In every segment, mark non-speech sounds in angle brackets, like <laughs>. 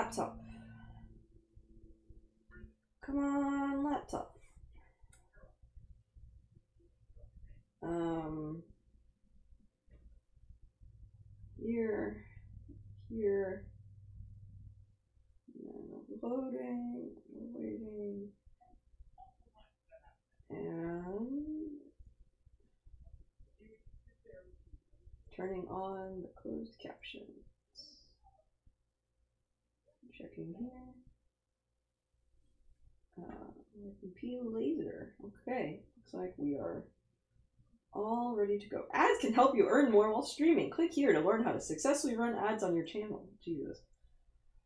laptop. Come on, laptop. Um, here, here, loading, waiting, and turning on the closed captions. Checking here. Uh, P laser. Okay, looks like we are all ready to go. Ads can help you earn more while streaming. Click here to learn how to successfully run ads on your channel. Jesus.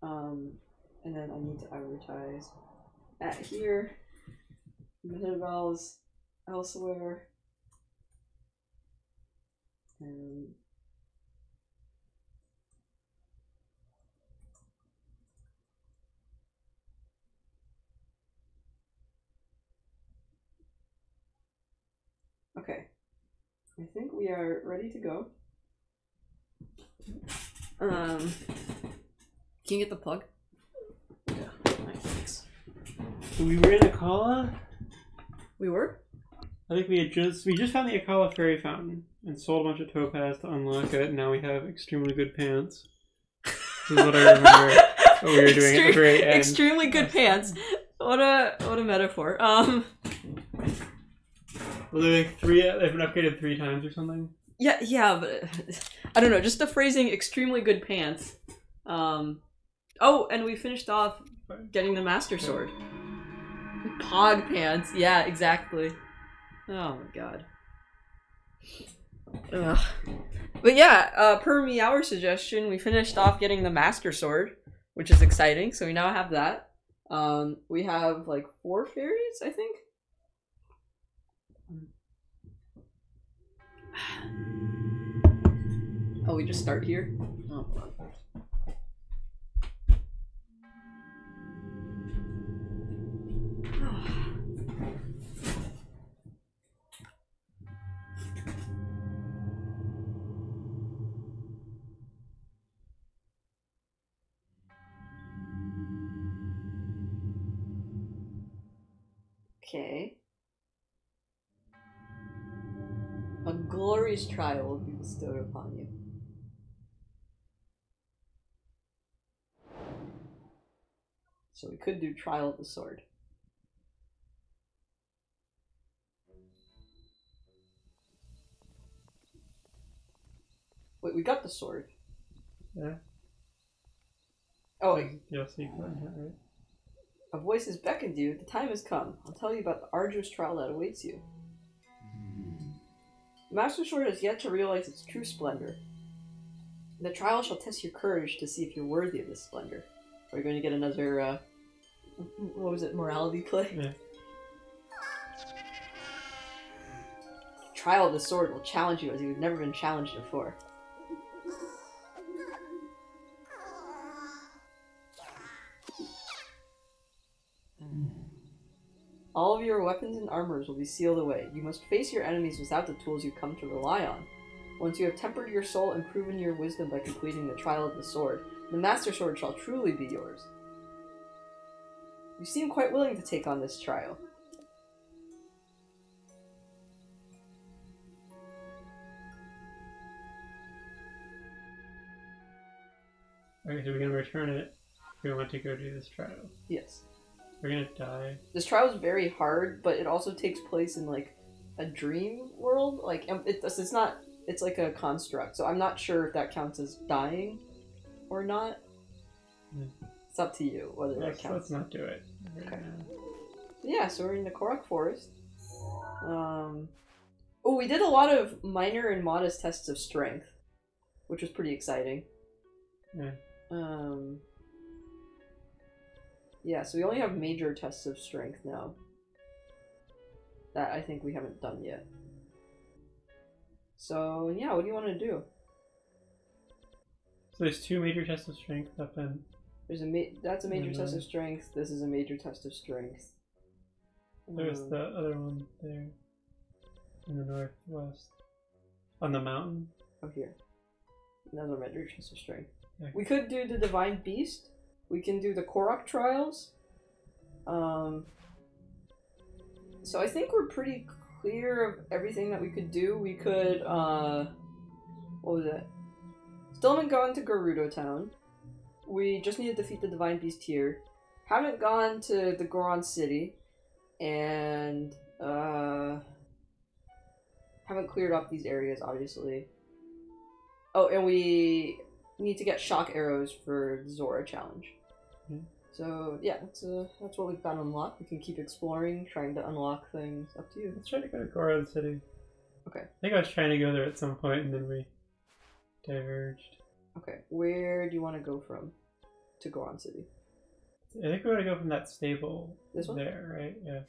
Um, and then I need to advertise at here. Metavel's elsewhere. And Okay. I think we are ready to go. Um, can you get the plug? Yeah. Nice, thanks. We were in Akkala. We were. I think we had just we just found the Akkala fairy fountain and sold a bunch of topaz to unlock it. And now we have extremely good pants. This is what I remember <laughs> what we were doing at the very end. Extremely good pants. What a what a metaphor. Um. Well, they're like three. They've been upgraded three times or something. Yeah, yeah, but I don't know. Just the phrasing, extremely good pants. Um. Oh, and we finished off getting the master sword. Pog pants. Yeah, exactly. Oh my god. Ugh. But yeah, uh, per Meower suggestion, we finished off getting the master sword, which is exciting. So we now have that. Um, we have like four fairies, I think. Oh, we just start here? Oh. <sighs> Okay. Glorious trial will be bestowed upon you. So we could do trial of the sword. Wait, we got the sword. Yeah. Oh, wait. You'll see. Right? A voice has beckoned you. The time has come. I'll tell you about the arduous trial that awaits you. Master Sword has yet to realize its true splendor. The trial shall test your courage to see if you're worthy of this splendor. Are we going to get another, uh, what was it, morality play? Yeah. Trial of the Sword will challenge you as you've never been challenged before. All of your weapons and armors will be sealed away. You must face your enemies without the tools you've come to rely on. Once you have tempered your soul and proven your wisdom by completing the trial of the sword, the Master Sword shall truly be yours. You seem quite willing to take on this trial. Okay, so we're gonna return it. We want to go do this trial. Yes. We're gonna die. This trial is very hard, but it also takes place in like a dream world. Like um, it, it's not. It's like a construct. So I'm not sure if that counts as dying or not. Hmm. It's up to you whether that Let's, counts. let's not do it. right Okay. now. Yeah, so we're in the Korok Forest. Um, oh, we did a lot of minor and modest tests of strength, which was pretty exciting. Yeah. Um, yeah, so we only have major tests of strength now. That I think we haven't done yet. So yeah, what do you want to do? So there's two major tests of strength up in. There's a ma- that's a major test Mhm. of strength. This is a major test of strength. There's Um, the other one there in the northwest on the mountain. Oh, here. Another major test of strength. Okay. We could do the Divine Beast, we can do the Korok trials. Um, so I think we're pretty clear of everything that we could do. We could, uh, what was it? Still haven't gone to Gerudo Town. We just need to defeat the Divine Beast here. Haven't gone to the Goron City. And, uh, haven't cleared up these areas, obviously. Oh, and we need to get shock arrows for the Zora challenge. Hmm. So yeah, that's uh, that's what we've got unlocked. We can keep exploring, trying to unlock things. Up to you. Let's try to go to Goron City. Okay. I think I was trying to go there at some point and then we diverged. Okay, where do you want to go from to Goron City? I think we want to go from that stable This one? there, right? Yeah.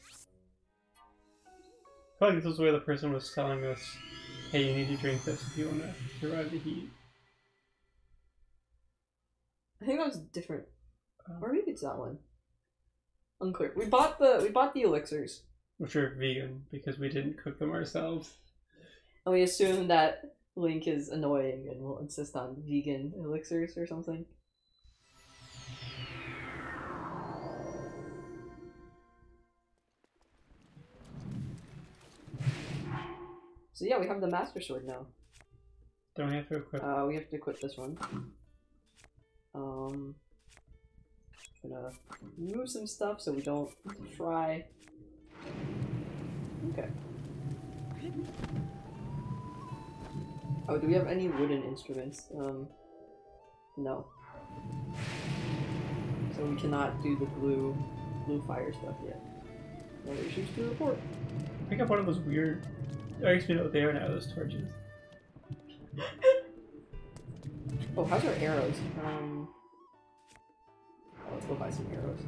I feel like this is where the person was telling us, hey, you need to drink this if you want to survive the heat. I think that was different, or maybe it's that one. Unclear. We bought the we bought the elixirs, Which are vegan because we didn't cook them ourselves. and we assume that Link is annoying and will insist on vegan elixirs or something. So yeah, we have the Master Sword now. Don't we have to equip Uh, we have to equip this one. Um, gonna move some stuff so we don't fry. Okay. Oh, do we have any wooden instruments? Um, no. So we cannot do the blue, blue fire stuff yet. No issues to report. pick up one of those weird. I we know they are now. Those torches. <laughs> Oh, how's our arrows? Um, let's go buy some arrows.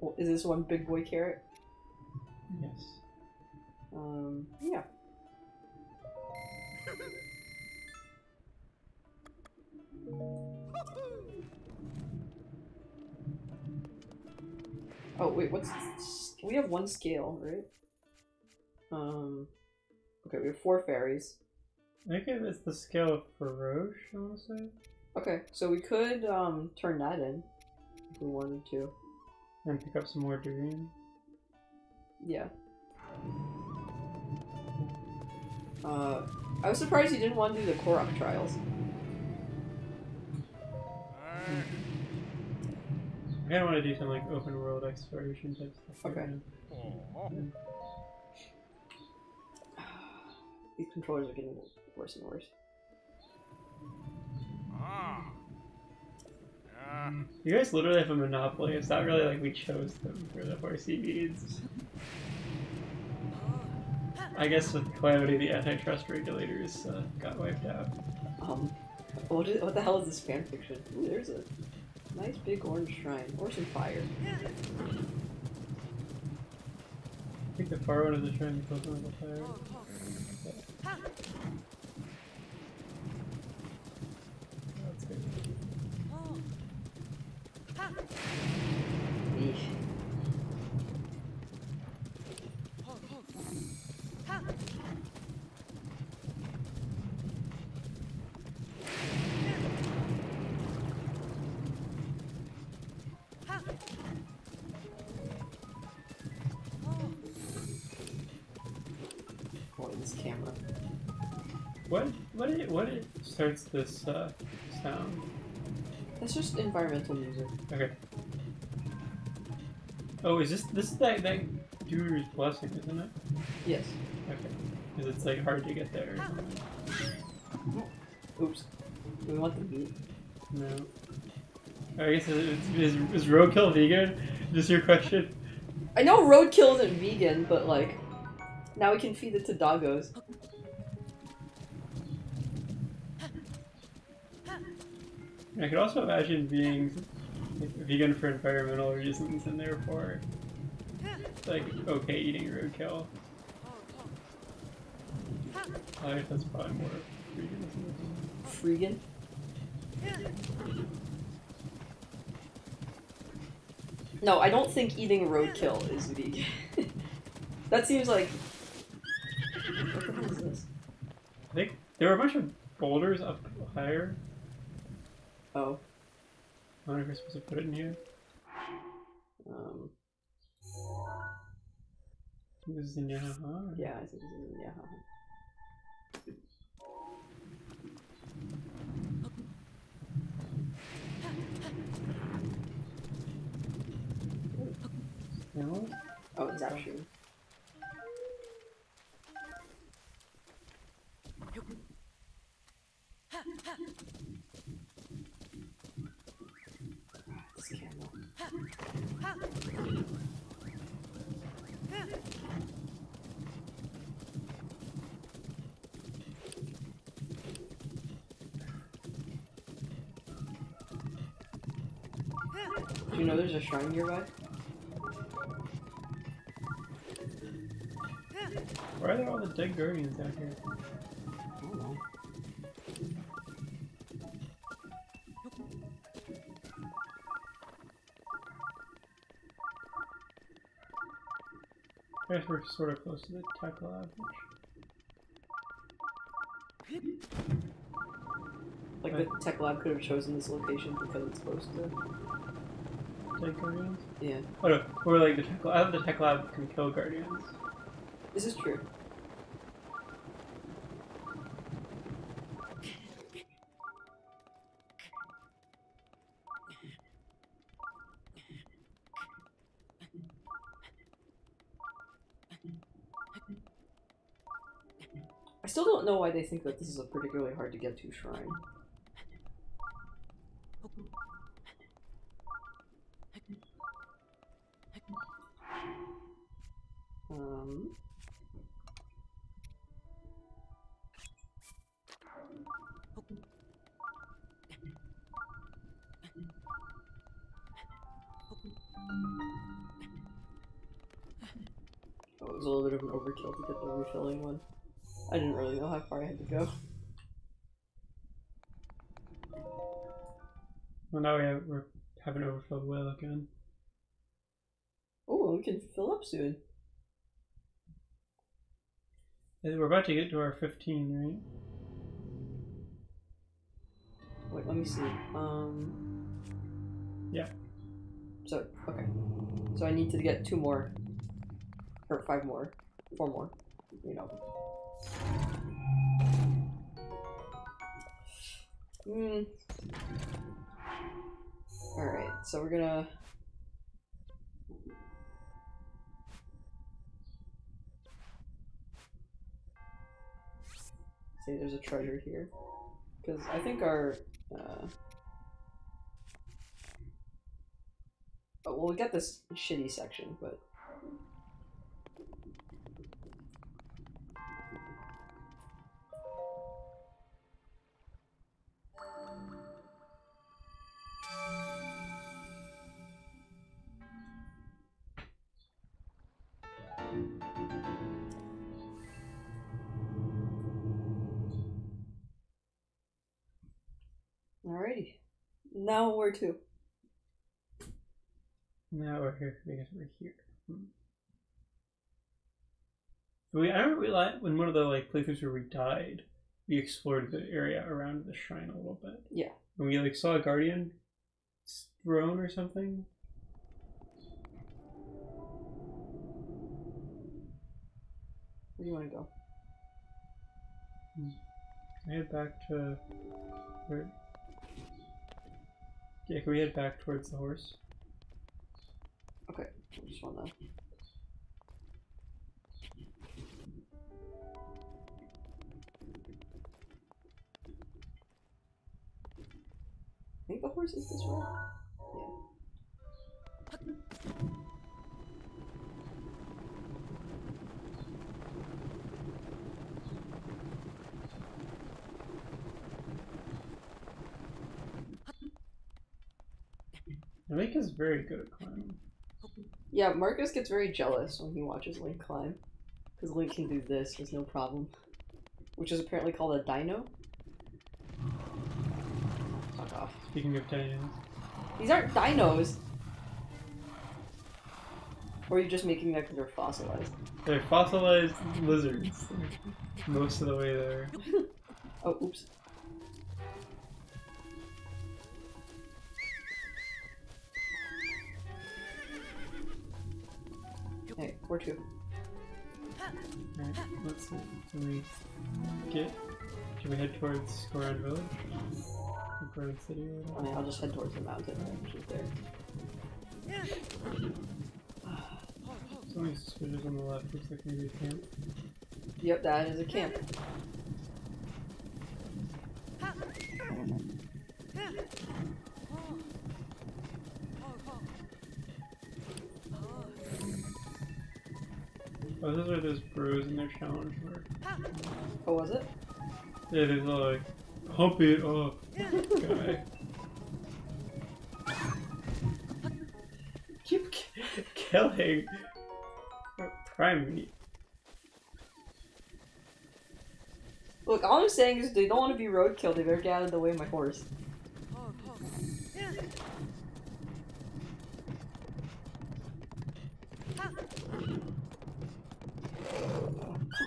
Well, Is this one big boy carrot? Yes. Um, yeah. Oh wait, what's we have one scale, right? Um, okay, we have four fairies. I think it's the scale of Farosh, I want to say. Okay, so we could um turn that in if we wanted to. And pick up some more durian. Yeah. Uh, I was surprised you didn't want to do the Korok trials. I kind of want to do some like open world exploration type stuff. Okay. right now. These controllers are getting worse and worse. You guys literally have a monopoly. It's not really like we chose them for the horsey beads. I guess with Calamity, the antitrust regulators uh, got wiped out. Um, what, is, what the hell is this fan fiction? Ooh, there's a nice big orange shrine. Or some fire. I think the far one is the shrine closer to the fire. That's starts this uh, sound? That's just environmental music. Okay. Oh, is this this is that that Guru's blessing, isn't it? Yes. Okay. Because it's like hard to get there. Oops. Do we want the meat? No. I guess is, is, is roadkill vegan? Just your question? I know roadkill isn't vegan, but like, now we can feed it to doggos. I could also imagine being vegan for environmental reasons and therefore like okay eating roadkill. I guess that's probably more veganism. Freegan. No, I don't think eating roadkill is vegan. <laughs> That seems like. What the hell is this? I think there were a bunch of boulders up higher. Oh. I wonder if we're supposed to put it in here. Um. This is in Yamaha. Yeah, I think this is yeah. No? Oh, it's actually. This camera. Do you know there's a shrine nearby? Why are there all the dead guardians out here? I guess we're sort of close to the tech lab. Like the tech lab could have chosen this location because it's close to. Dead guardians? Yeah, Oh no, or like the tech lab. I thought the tech lab can kill guardians. this is true. Don't know why they think that this is a particularly hard to get to shrine. Um. Oh, it was a little bit of an overkill to get the refilling one. I didn't really know how far I had to go. Well, now we have we're having overfilled well again. Oh, we can fill up soon. We're about to get to our 15, right? Wait, let me see. Um. Yeah. So, okay. So I need to get two more. Or five more. Four more. You know. Hmm. Alright, so we're gonna. See, there's a treasure here. Because I think our. Uh... Oh, well, we got this shitty section, but. Alrighty. Now where to? Now we're here because we're here. Hmm. We I remember we like when one of the like playthroughs where we died, we explored the area around the shrine a little bit. Yeah. And we like saw a guardian throne or something. Where do you want to go? Can we head back to where? Yeah, can we head back towards the horse? Okay, I just wanna. I think the horse is this way. Yeah. Link is very good at climbing. Yeah, Marcus gets very jealous when he watches Link climb. Because Link can do this with no problem. Which is apparently called a dino. Fuck off. Speaking of dinos, These aren't dinos! Or are you just making that because they're fossilized? They're fossilized lizards. Most of the way there. <laughs> Oh, oops. Where to? Alright, let's see. Can we get. Should we head towards Goron Village? Or Goron City or I mean, I'll just head towards the mountain, which is there. So many switches on the left, looks like maybe a camp. Yep, that is a camp. Oh, those are those bros in their challenge where oh, What was it? Yeah, there's a like pump it up uh, guy. <laughs> Keep ki- killing prime meat. Look, all I'm saying is they don't want to be roadkill. They better get out of the way of my horse.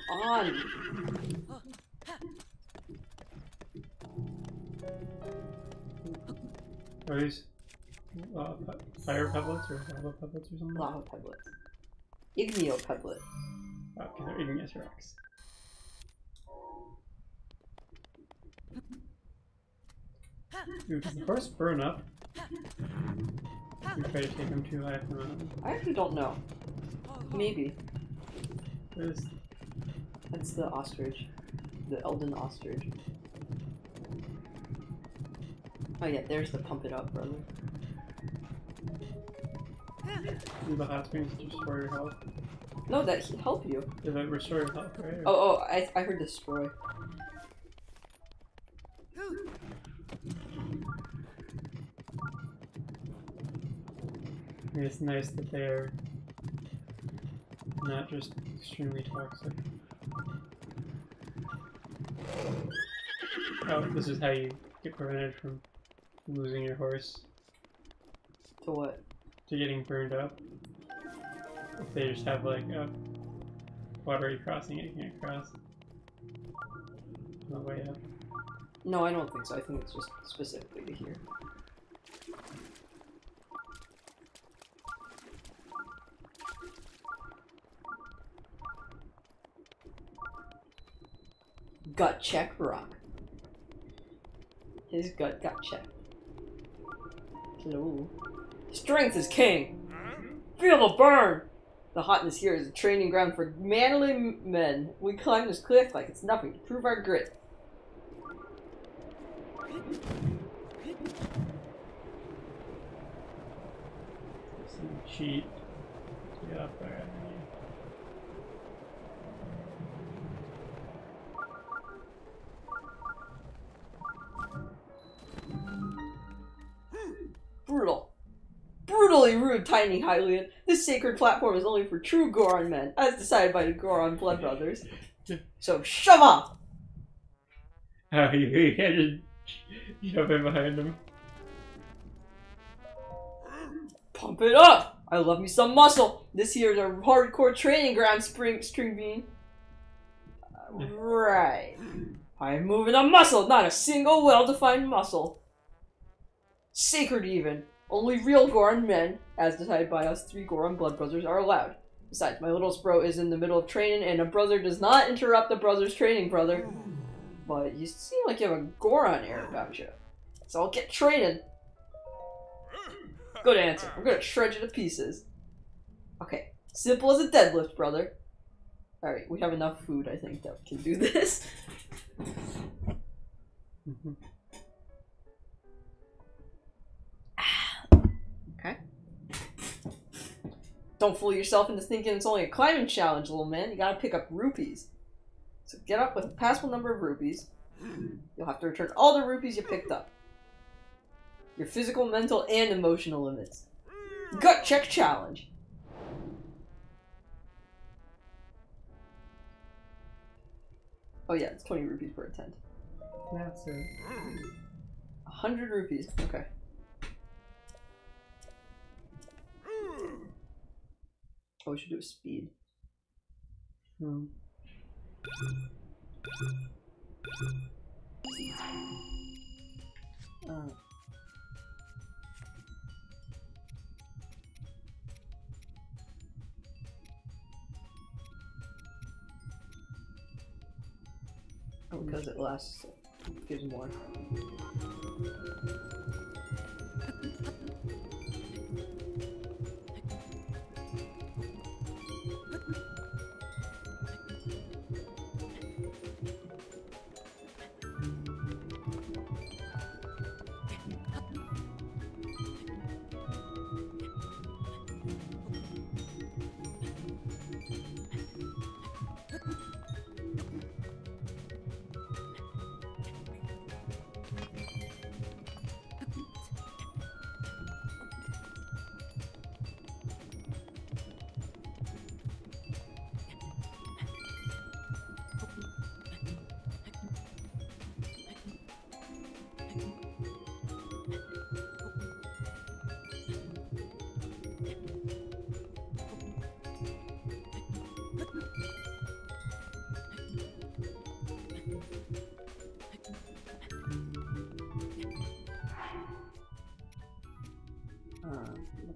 On. Are these uh, fire pebblets or lava pebblets or something? Lava peblet. Igneo Pebblit. Okay, they're igneous rocks. Dude, does the horse burn up? We try to take him too high from. I actually don't know. Maybe. There's That's the ostrich. The Elden ostrich. Oh yeah, there's the pump it up, brother. the hot springs to restore your health. No, that he help you. Does that restore your health, right? Oh, oh, I, I heard the spray. It's nice that they're not just extremely toxic. Oh, this is how you get prevented from losing your horse To what? to getting burned up. If they just have like a watery crossing it can't cross. The way up. No, I don't think so. I think it's just specifically to here. Gut check rock. His gut got checked. Hello. Strength is king. Feel the burn. The hotness here is a training ground for manly men. We climb this cliff like it's nothing to prove our grit. Cheat to Brutally rude, tiny Hylian. This sacred platform is only for true Goron men, as decided by the Goron blood brothers. So shove off! Oh, you, <laughs> you can't just jump in behind him. Pump it up! I love me some muscle. This here is a hardcore training ground, spring string bean. Right. I'm moving a muscle, not a single well-defined muscle. Sacred even. Only real Goron men, as decided by us three Goron blood brothers, are allowed. Besides, my little bro is in the middle of training, and a brother does not interrupt a brother's training, brother. But you seem like you have a Goron air about you. So I'll get training. Good answer. I'm gonna shred you to pieces. Okay. Simple as a deadlift, brother. Alright, we have enough food, I think, that we can do this. <laughs> Mm-hmm. Don't fool yourself into thinking it's only a climbing challenge, little man. You gotta pick up rupees. So get up with a passable number of rupees. You'll have to return all the rupees you picked up. Your physical, mental, and emotional limits. Gut check challenge. Oh yeah, it's 20 rupees per attempt. That's it. 100 rupees. Okay. Oh, we should do a speed. Um, Uh, oh, because it lasts, gives more.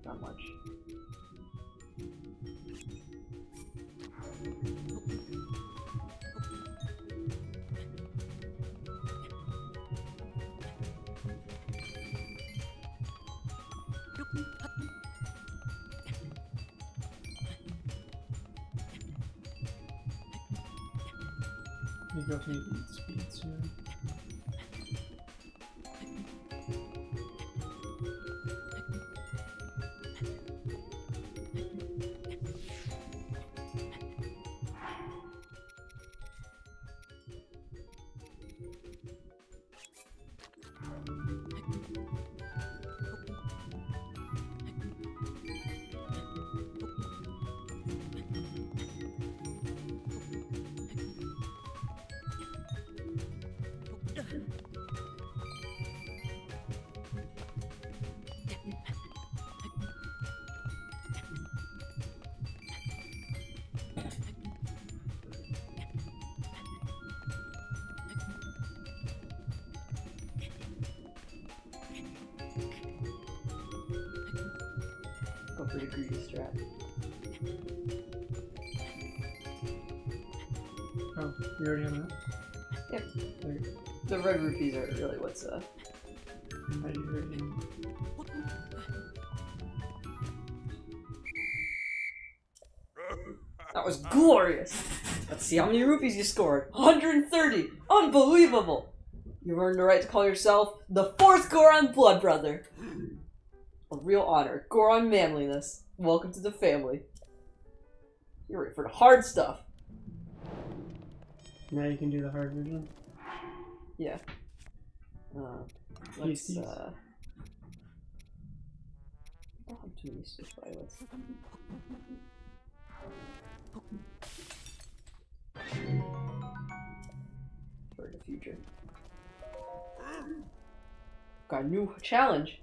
Not much. also need to speed soon. rupees are really what's uh. That was glorious! Let's see how many rupees you scored. 130! Unbelievable! You've earned the right to call yourself the fourth Goron Blood Brother. A real honor. Goron manliness. Welcome to the family. You're ready for the hard stuff. Now you can do the hard version. Let's, uh... Have too many switch. For the future. Got a new challenge.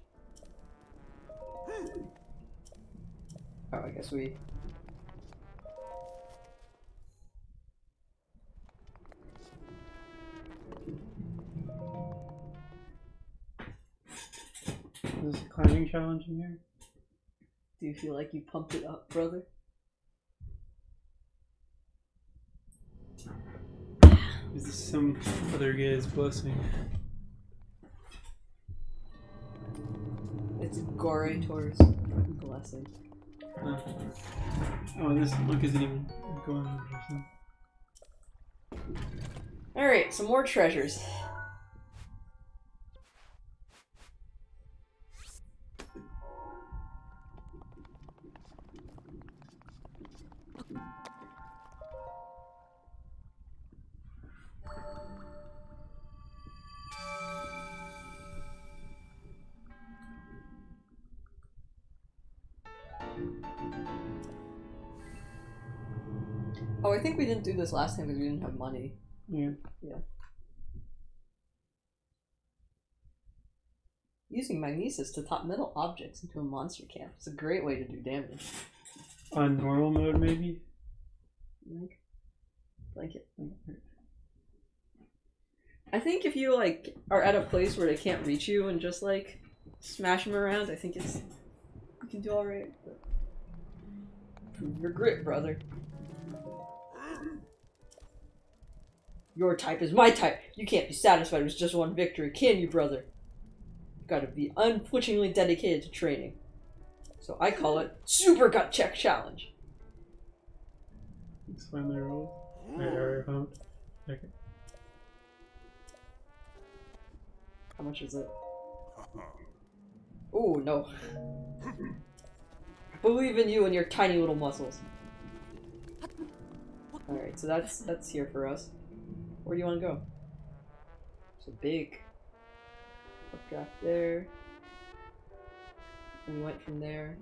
Oh, I guess we. Challenge in here. Do you feel like you pumped it up, brother? Is this some other guy's blessing? It's Gorator's blessing. Uh, oh, this look isn't even going on. Alright, some more treasures. I think we didn't do this last time because we didn't have money. Yeah. Using magnesis to top metal objects into a monster camp is a great way to do damage. On normal mode, maybe? Like, blanket. I think if you like are at a place where they can't reach you and just like smash them around, I think it's you can do all right. But... Prove your grit, brother. Your type is my type. You can't be satisfied with just one victory, can you, brother? You've gotta be unflinchingly dedicated to training. So I call it Super Gut Check Challenge. Explain the rules. I already found. Okay. How much is it? Oh no. Believe in you and your tiny little muscles. Alright, so that's that's here for us. Where do you want to go? It's a big updraft there. And we went from there.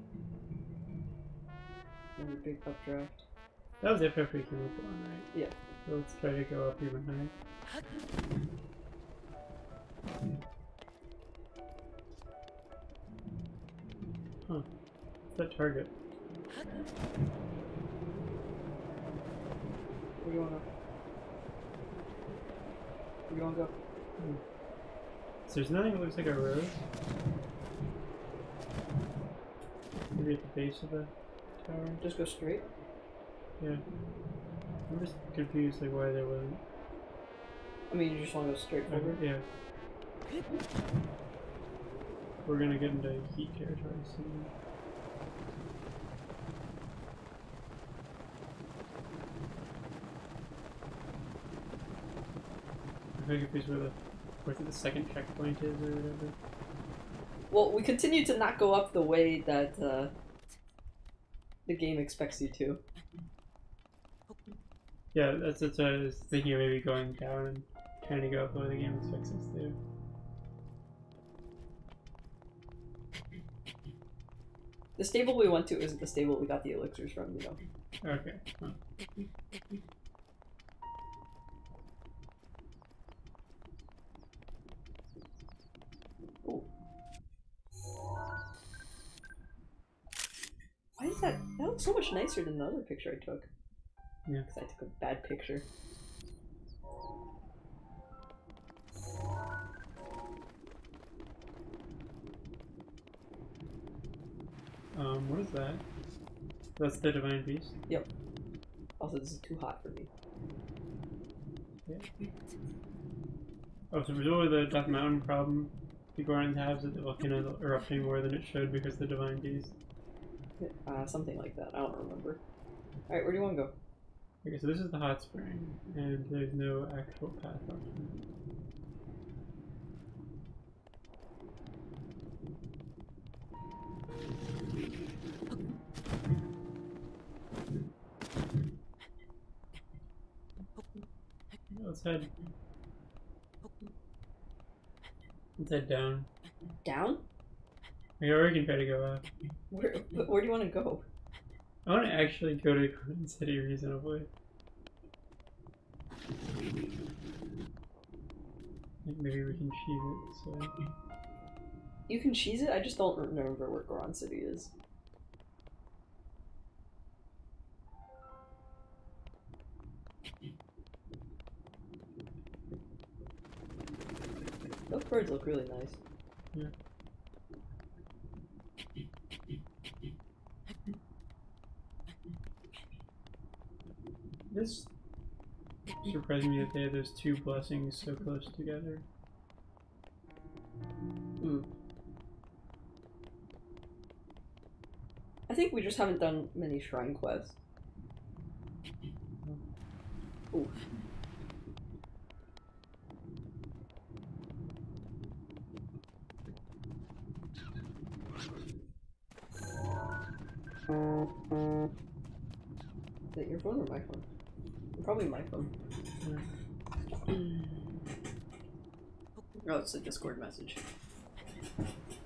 Another big updraft. That was it after we came up one, right? Yeah. So let's try to go up even higher. Huh. What's that target? Where do you want to go? Where do you want to go? So there's nothing that looks like a rose? Maybe at the base of the tower? Just go straight. Yeah. I'm just confused like why there wasn't. I mean, you just want to go straight uh, forward. Yeah. We're gonna get into heat territory soon. I'm very confused where the where the second checkpoint is or whatever. Well, we continue to not go up the way that uh, the game expects you to. Yeah, that's, that's what I was thinking of maybe going down and trying to go up the way the game expects us to. The stable we went to isn't the stable we got the elixirs from, you know. Okay. Huh. Is that? That looks so much nicer than the other picture I took. Yeah. Because I took a bad picture. Um, what is that? That's the divine beast. Yep. Also, this is too hot for me. Yeah. Oh, so presumably the Death Mountain problem the Gorons have is that the volcano is erupting more than it should because the divine beast. Uh, something like that. I don't remember. Alright, where do you want to go? Okay, so this is the hot spring, and there's no actual path up. Let's head. Let's head down. Down? Or we can try to go up. Where, where do you want to go? I want to actually go to Goron City reasonably. Maybe we can cheese it. So You can cheese it, I just don't remember where Goron City is. Those birds look really nice. Yeah. This surprised me that they had those two blessings so close together. Hmm. I think we just haven't done many shrine quests. Ooh. Is that your phone or my phone? Probably my phone. Hmm. Oh, it's a Discord message.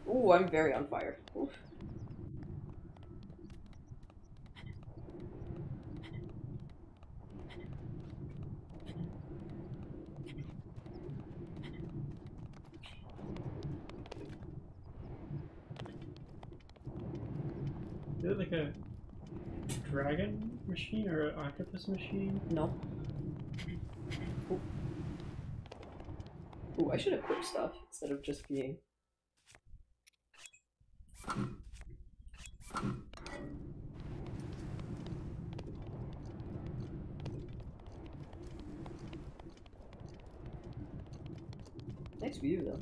Ooh, I'm very on fire. Oof. Is it like a dragon machine or an octopus machine? No. Ooh. Ooh, I should equip stuff instead of just being. Nice view though.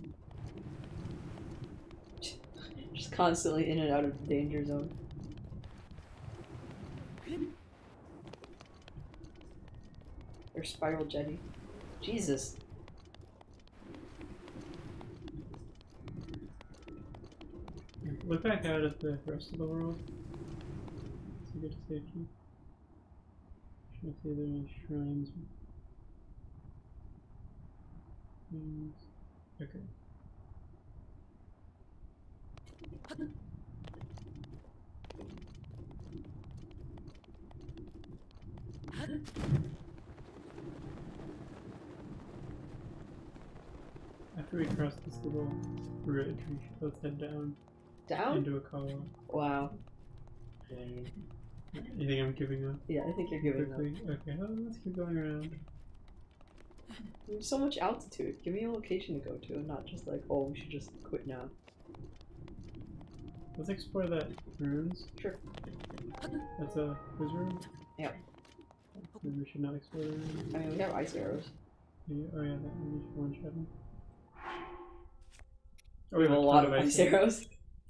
Just constantly in and out of the danger zone. Or spiral jetty. Jesus. Look back out at the rest of the world. To get to safety. Trying to see if there are any shrines. Things. Okay. After we cross this little bridge, we should both head down Down? into a column. Wow. You think I'm giving up Yeah, I think you're giving up. quickly? Okay, well, let's keep going around. There's so much altitude. Give me a location to go to, and not just like, oh, we should just quit now. Let's explore that ruins. Sure. That's a his room? Yep. Maybe we should not explore the ruins. I mean, we have ice arrows. Yeah, oh yeah, that one should one shot him. Oh, We have a lot of ice arrows.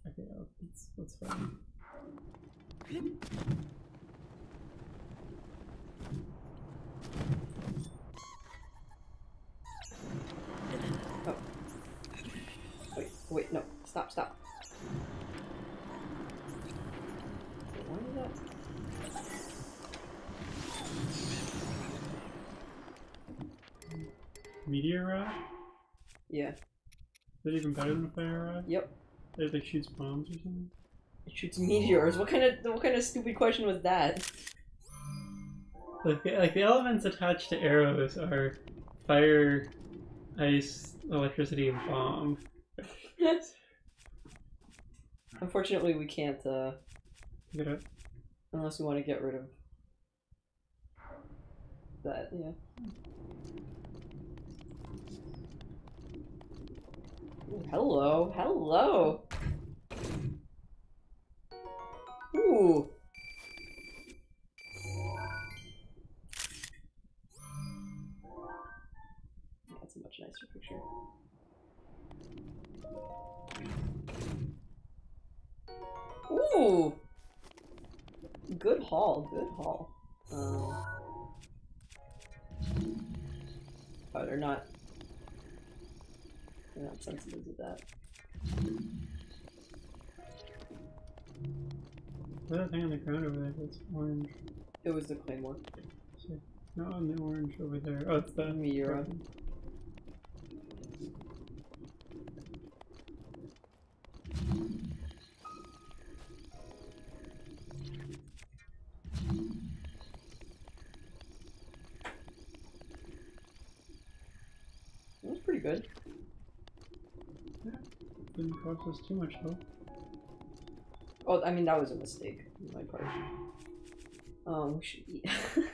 Okay, that's, that's fine. Oh. Wait, wait, no. Stop, stop. Why is that? Meteor rod? Yeah. Is that even better than a fire rod? Yep. It like shoots bombs or something? It shoots meteors. What kind of what kind of stupid question was that? Like, the- like the elements attached to arrows are fire, ice, electricity, and bomb. <laughs> Unfortunately, we can't uh, Pick it unless we want to get rid of that. Yeah. Ooh, hello, hello. Ooh. That's a much nicer picture. Ooh. Good haul, good haul. Um, oh, they're not. They're not sensitive to that. What's that thing on the ground over there? That's orange. It was the claymore. Not on the orange over there. Oh, it's the Meteor. It was pretty good. Didn't cost us too much though. Oh, I mean that was a mistake on my part. Um, we should eat. <laughs>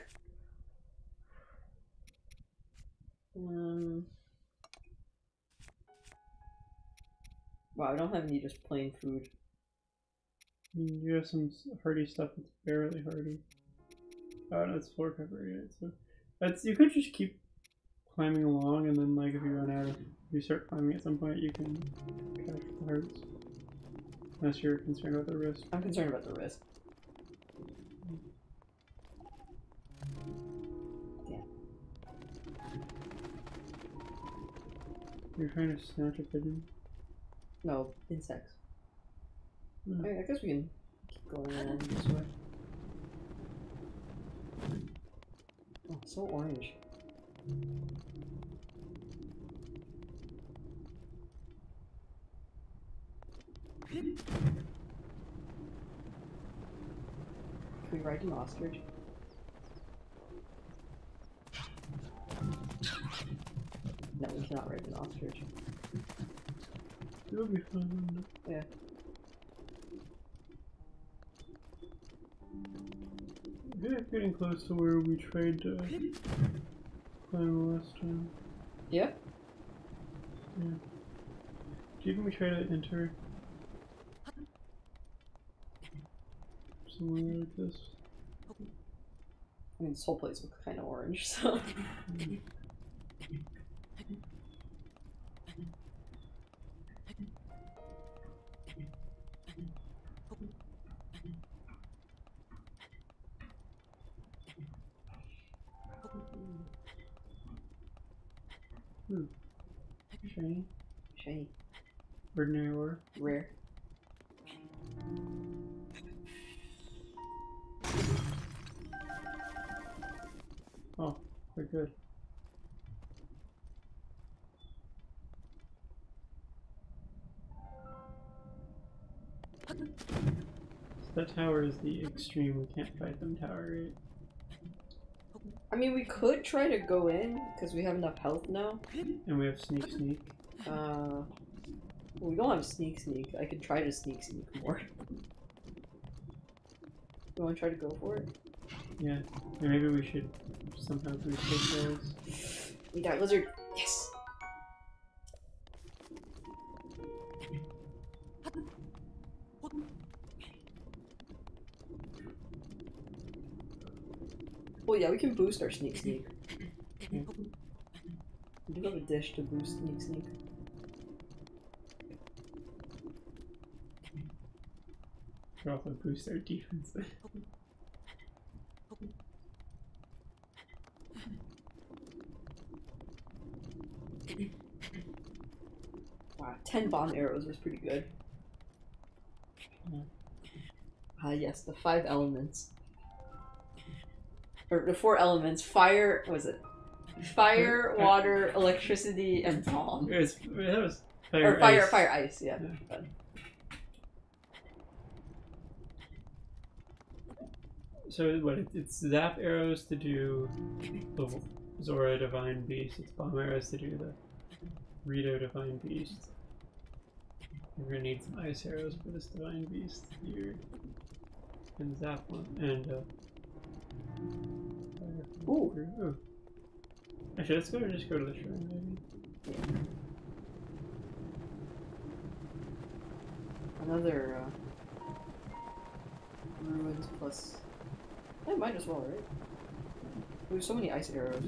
um. Wow, I don't have any just plain food. You have some hardy stuff that's barely hardy. Oh, no, it's floor cover, yeah. So that's you could just keep climbing along, and then like if you run out of, if you start climbing at some point, you can catch the hearts. Unless you're concerned about the risk. I'm concerned about the risk. Yeah. You're trying to snatch a pigeon. No, insects. Hmm. I, I guess we can keep going along this way. Oh, so orange. Can we ride an ostrich? No, we cannot ride an ostrich. It'll be fun. Yeah. Yeah, getting close to where we tried to last time. Yeah? Yeah. Didn't we try to enter somewhere like this? I mean, this whole place looks kind of orange, <laughs> so. Mm. Shiny? Shiny. Ordinary ore? Rare. Oh, we're good. So that tower is the extreme we can't fight them tower, right? I mean, we could try to go in, because we have enough health now. And we have sneak sneak. Uh, well, we don't have sneak sneak. I could try to sneak sneak more. You want to try to go for it? Yeah. Or maybe we should somehow retake those. We got lizard. Yes. Oh yeah, we can boost our sneak sneak. We do have a dish to boost sneak sneak. Also boost our defense. <laughs> Wow, ten bomb arrows was pretty good. Ah yes, the five elements. Or the four elements, fire, was it? Fire, <laughs> water, electricity, and bomb. it was, that was fire, or fire, ice. fire, ice, yeah. Yeah. So what? It's zap arrows to do the Zora Divine Beast. It's bomb arrows to do the Rito Divine Beast. We're gonna need some ice arrows for this Divine Beast here. And zap one and uh. Ooh. Ooh. Actually, let's go. and Just go to the shrine, maybe. Another, uh, ruins plus. I might as well, right? We have so many ice arrows.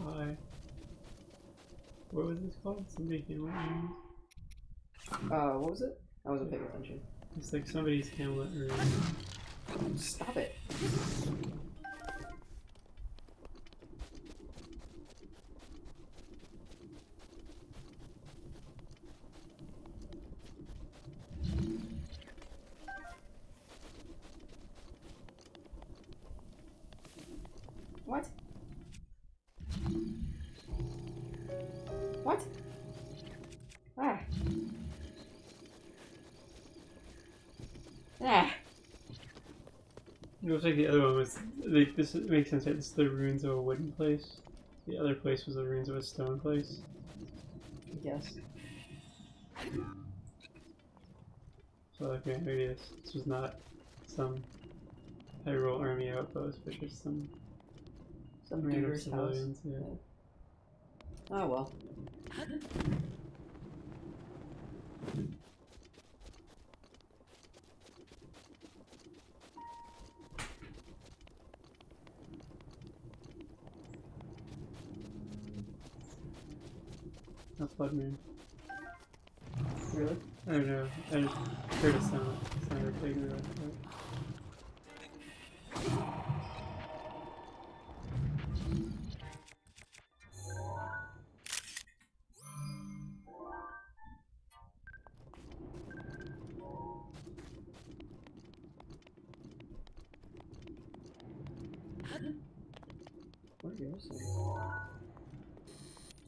Hi. What was this called? Somebody up. Uh, what was it? I wasn't paying attention. It's like somebody's Hamlet or Stop it. This makes sense. Right? This is the ruins of a wooden place. The other place was the ruins of a stone place. Yes. So like maybe this, this was not some Hyrule army outpost, but just some Some random duder's house. Yeah. Oh well. Moon. Really? Oh, I don't know. I just heard a sound. It sounded like the right What are yours? say?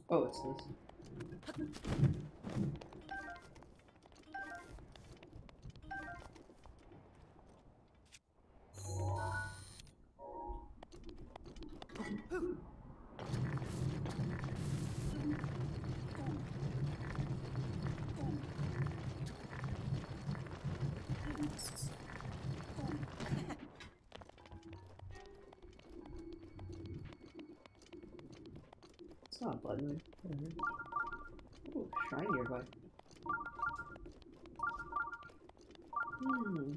Oh, it's this. It's not buttering shrine nearby. Hmm.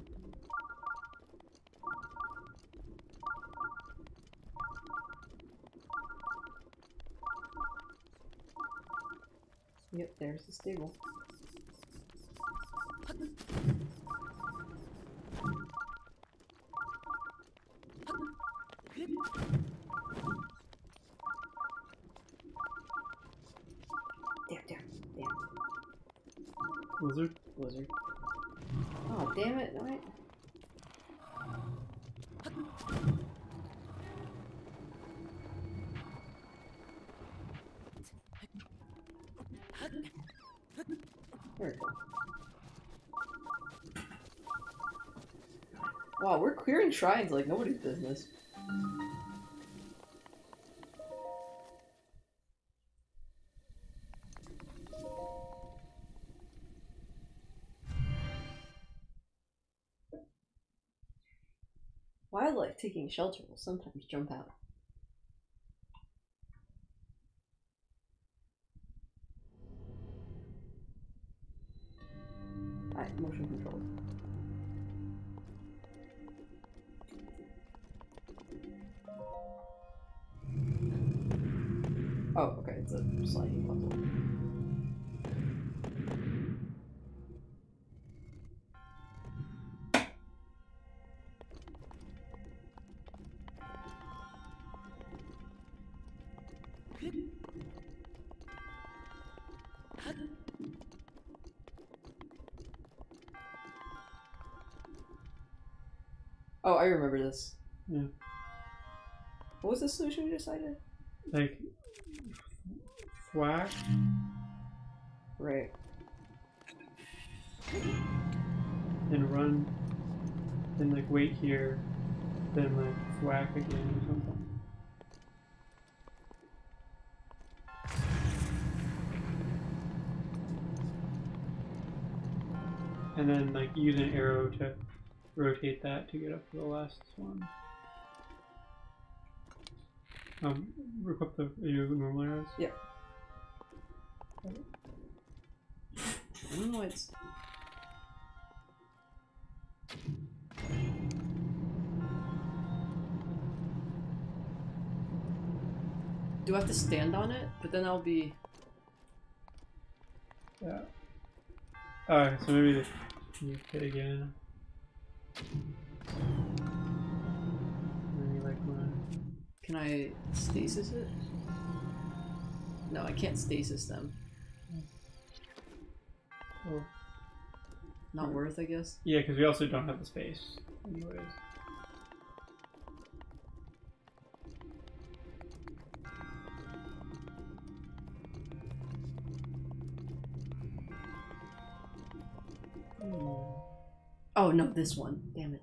Yep, there's the stable. Wow, we're clearing shrines like nobody's business. Wildlife taking shelter will sometimes jump out. It's a sliding puzzle. Oh, I remember this. Yeah. What was the solution we decided? Like, thwack? Right. and run, then like wait here, then like thwack again or something. And then like use an arrow to rotate that to get up to the last one. Um, equip the are you normal arrows? I don't it's. Do I have to stand on it? But then I'll be. Yeah. Alright, so maybe the, you hit again. Maybe like one. Can I stasis it? No, I can't stasis them. Oh. Not Hmm. worth, I guess. Yeah, because we also don't have the space, anyways. Hmm. Oh no, this one. Damn it.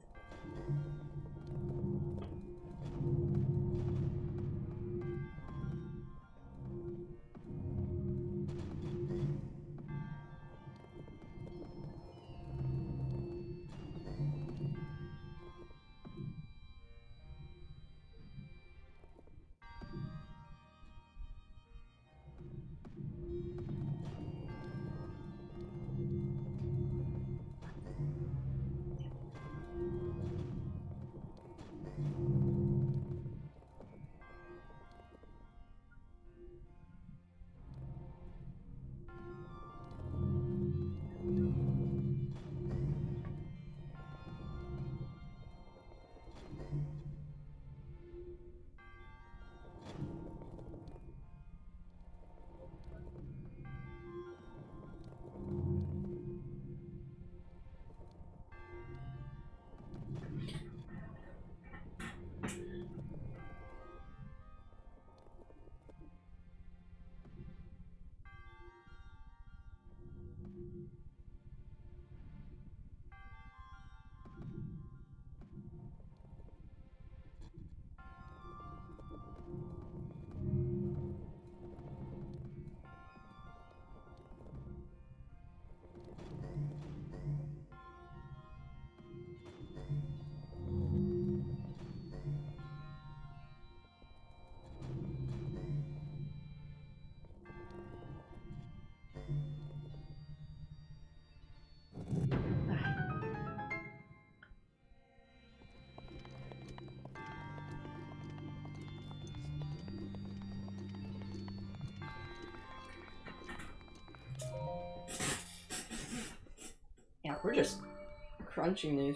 Crunching these.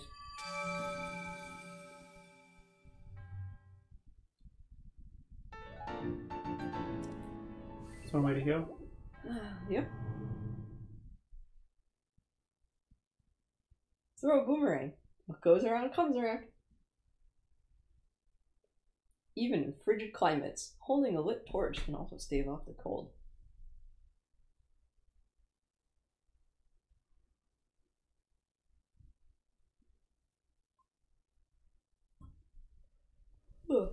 One way to go. <sighs> yep. Throw a boomerang. What goes around comes around. Even in frigid climates, holding a lit torch can also stave off the cold. Ugh.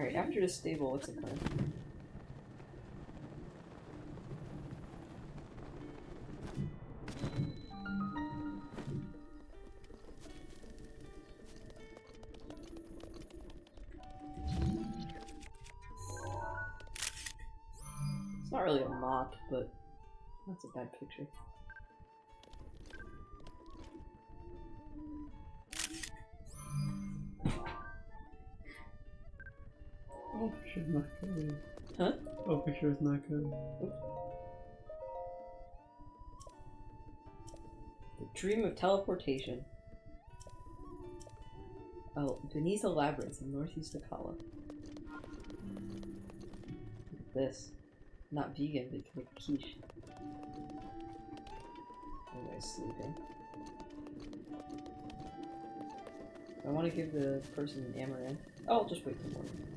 Alright, after the stable, what's the plan? It's not really a mop, but that's a bad picture. Oh, picture's not good. Huh? Oh, picture is not good. The dream of teleportation. Oh, beneath a labyrinth in northeast Akkala. Look at this. Not vegan, but can make quiche. Everybody's sleeping. I want to give the person an amaranth. Oh, I'll just wait for morning.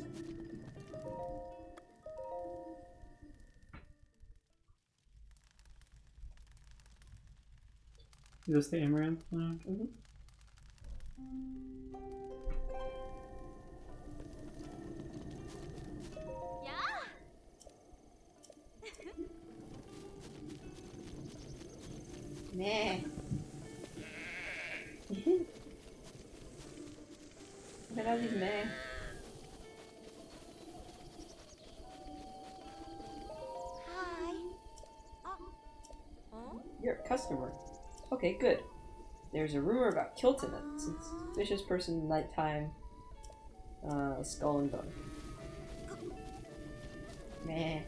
Is this the amaranth plant? Mm-hmm. Yeah. <laughs> Meh. <laughs> Look all these meh. Hi. Oh. Huh? You're a customer. Okay, good. There's a rumor about Kilton that since vicious person nighttime uh skull and bone. Meh.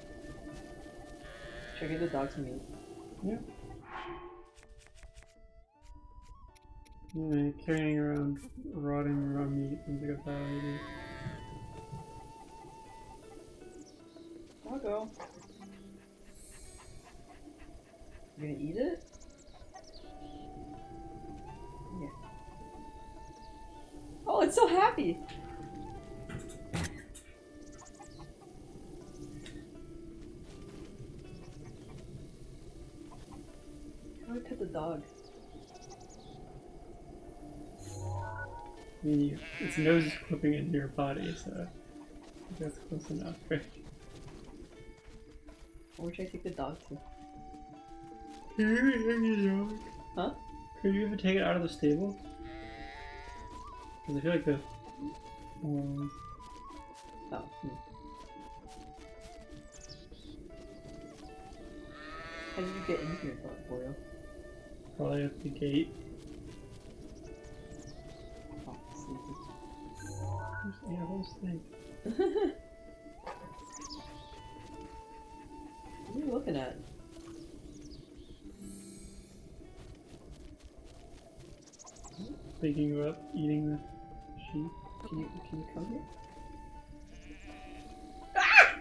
Should I give the dog some meat? Yeah, carrying around rotting raw meat seems like a bad idea. Doggo. You gonna eat it? So happy! How do I pet the dog? I mean, you, its nose is clipping into your body, so that's close enough, right? Where should I take the dog to? Can you take the dog? Huh? Could you even take it out of the stable? Because I feel like the. Oh, hmm. How did you get in here, Boyle? probably at the gate. Oh, sleepy. There's animals thing. What are you looking at? Thinking about eating the sheep. Can you can you come here? Ah!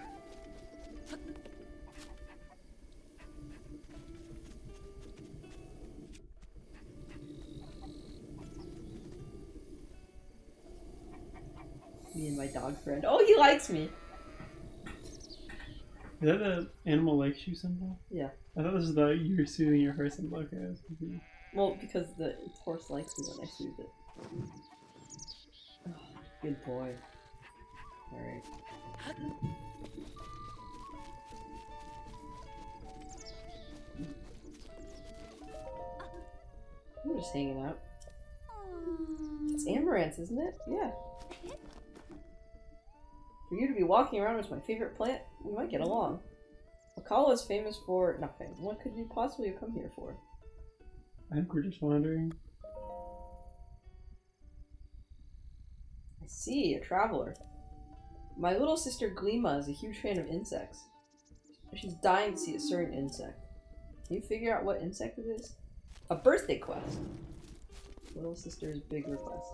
Me and my dog friend. Oh, he likes me. Is that the animal likes you symbol? Yeah. I thought this was the you're soothing your horse symbol. Okay, I was confused. Well, because the horse likes me when I soothe it. Good boy. Alright. I'm just hanging out. It's amaranth, isn't it? Yeah. For you to be walking around with my favorite plant, we might get along. Akkala is famous for nothing. What could you possibly have come here for? I think we're just wandering. I see, a traveler. My little sister Glima is a huge fan of insects. She's dying to see a certain insect. Can you figure out what insect it is? A birthday quest. Little sister's big request.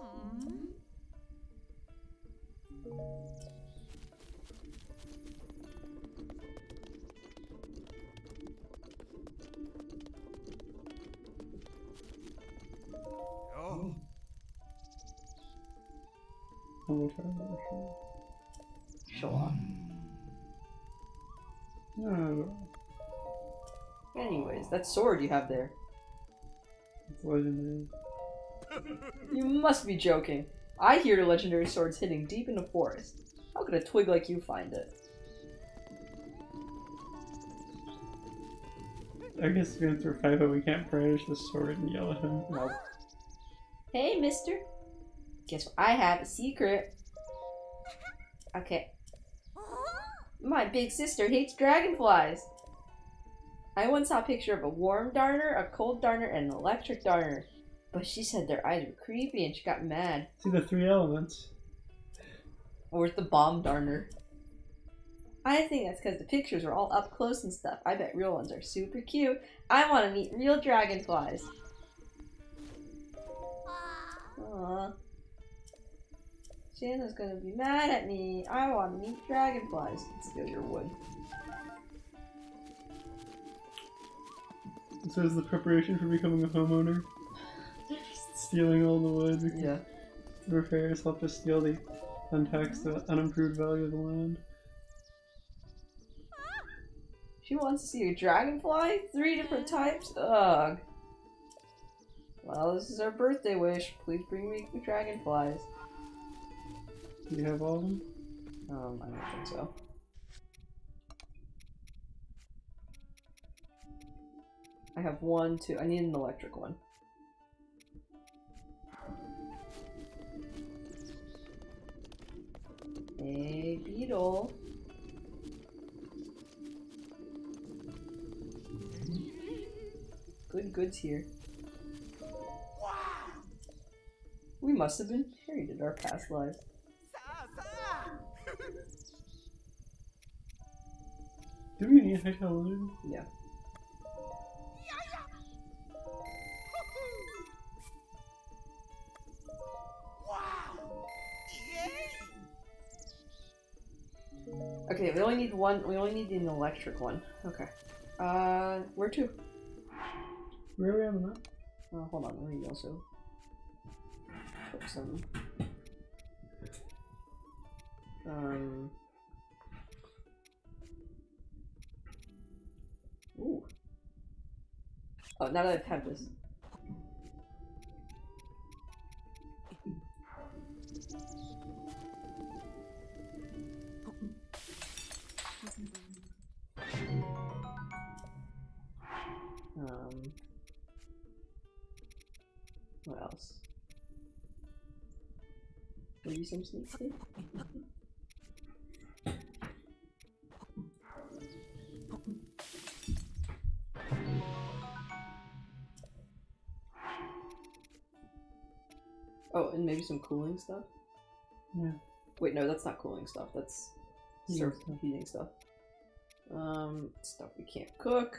Sure. Show off. No, Anyways, that sword you have there. it's legendary. You must be joking. I hear legendary swords hidden deep in the forest. How could a twig like you find it? I guess since we're five, we can't brandish the sword and yell at him. Nope. Hey, mister. Guess what? I have a secret. Okay. My big sister hates dragonflies. I once saw a picture of a warm darner, a cold darner, and an electric darner. But she said their eyes were creepy and she got mad. See the three elements. Or the bomb darner. I think that's because the pictures were all up close and stuff. I bet real ones are super cute. I want to meet real dragonflies. Aww. Shanna's gonna be mad at me. I want to meet dragonflies. Steal your wood. So is the preparation for becoming a homeowner? <sighs> Stealing all the wood because Yeah. the repairs help us steal the untaxed, uh, unimproved value of the land. She wants to see a dragonfly? Three different types? Ugh. Well, this is our birthday wish. Please bring me dragonflies. Do you have all of them? Um, I don't think so. I have one, two. I need an electric one. A beetle. Good goods here. We must have been married in our past lives. Didn't we need television? Yeah. Okay, we only need one. We only need an electric one. Okay. Uh, where to? Where are we on the map? Uh, hold on. Let me also put some. Um. Ooh. Oh, now that I've had this. Um. What else? Maybe some sneak Oh, and maybe some cooling stuff? Yeah. Wait, no, that's not cooling stuff. That's Heating serve stuff. heating stuff. Um, stuff we can't cook.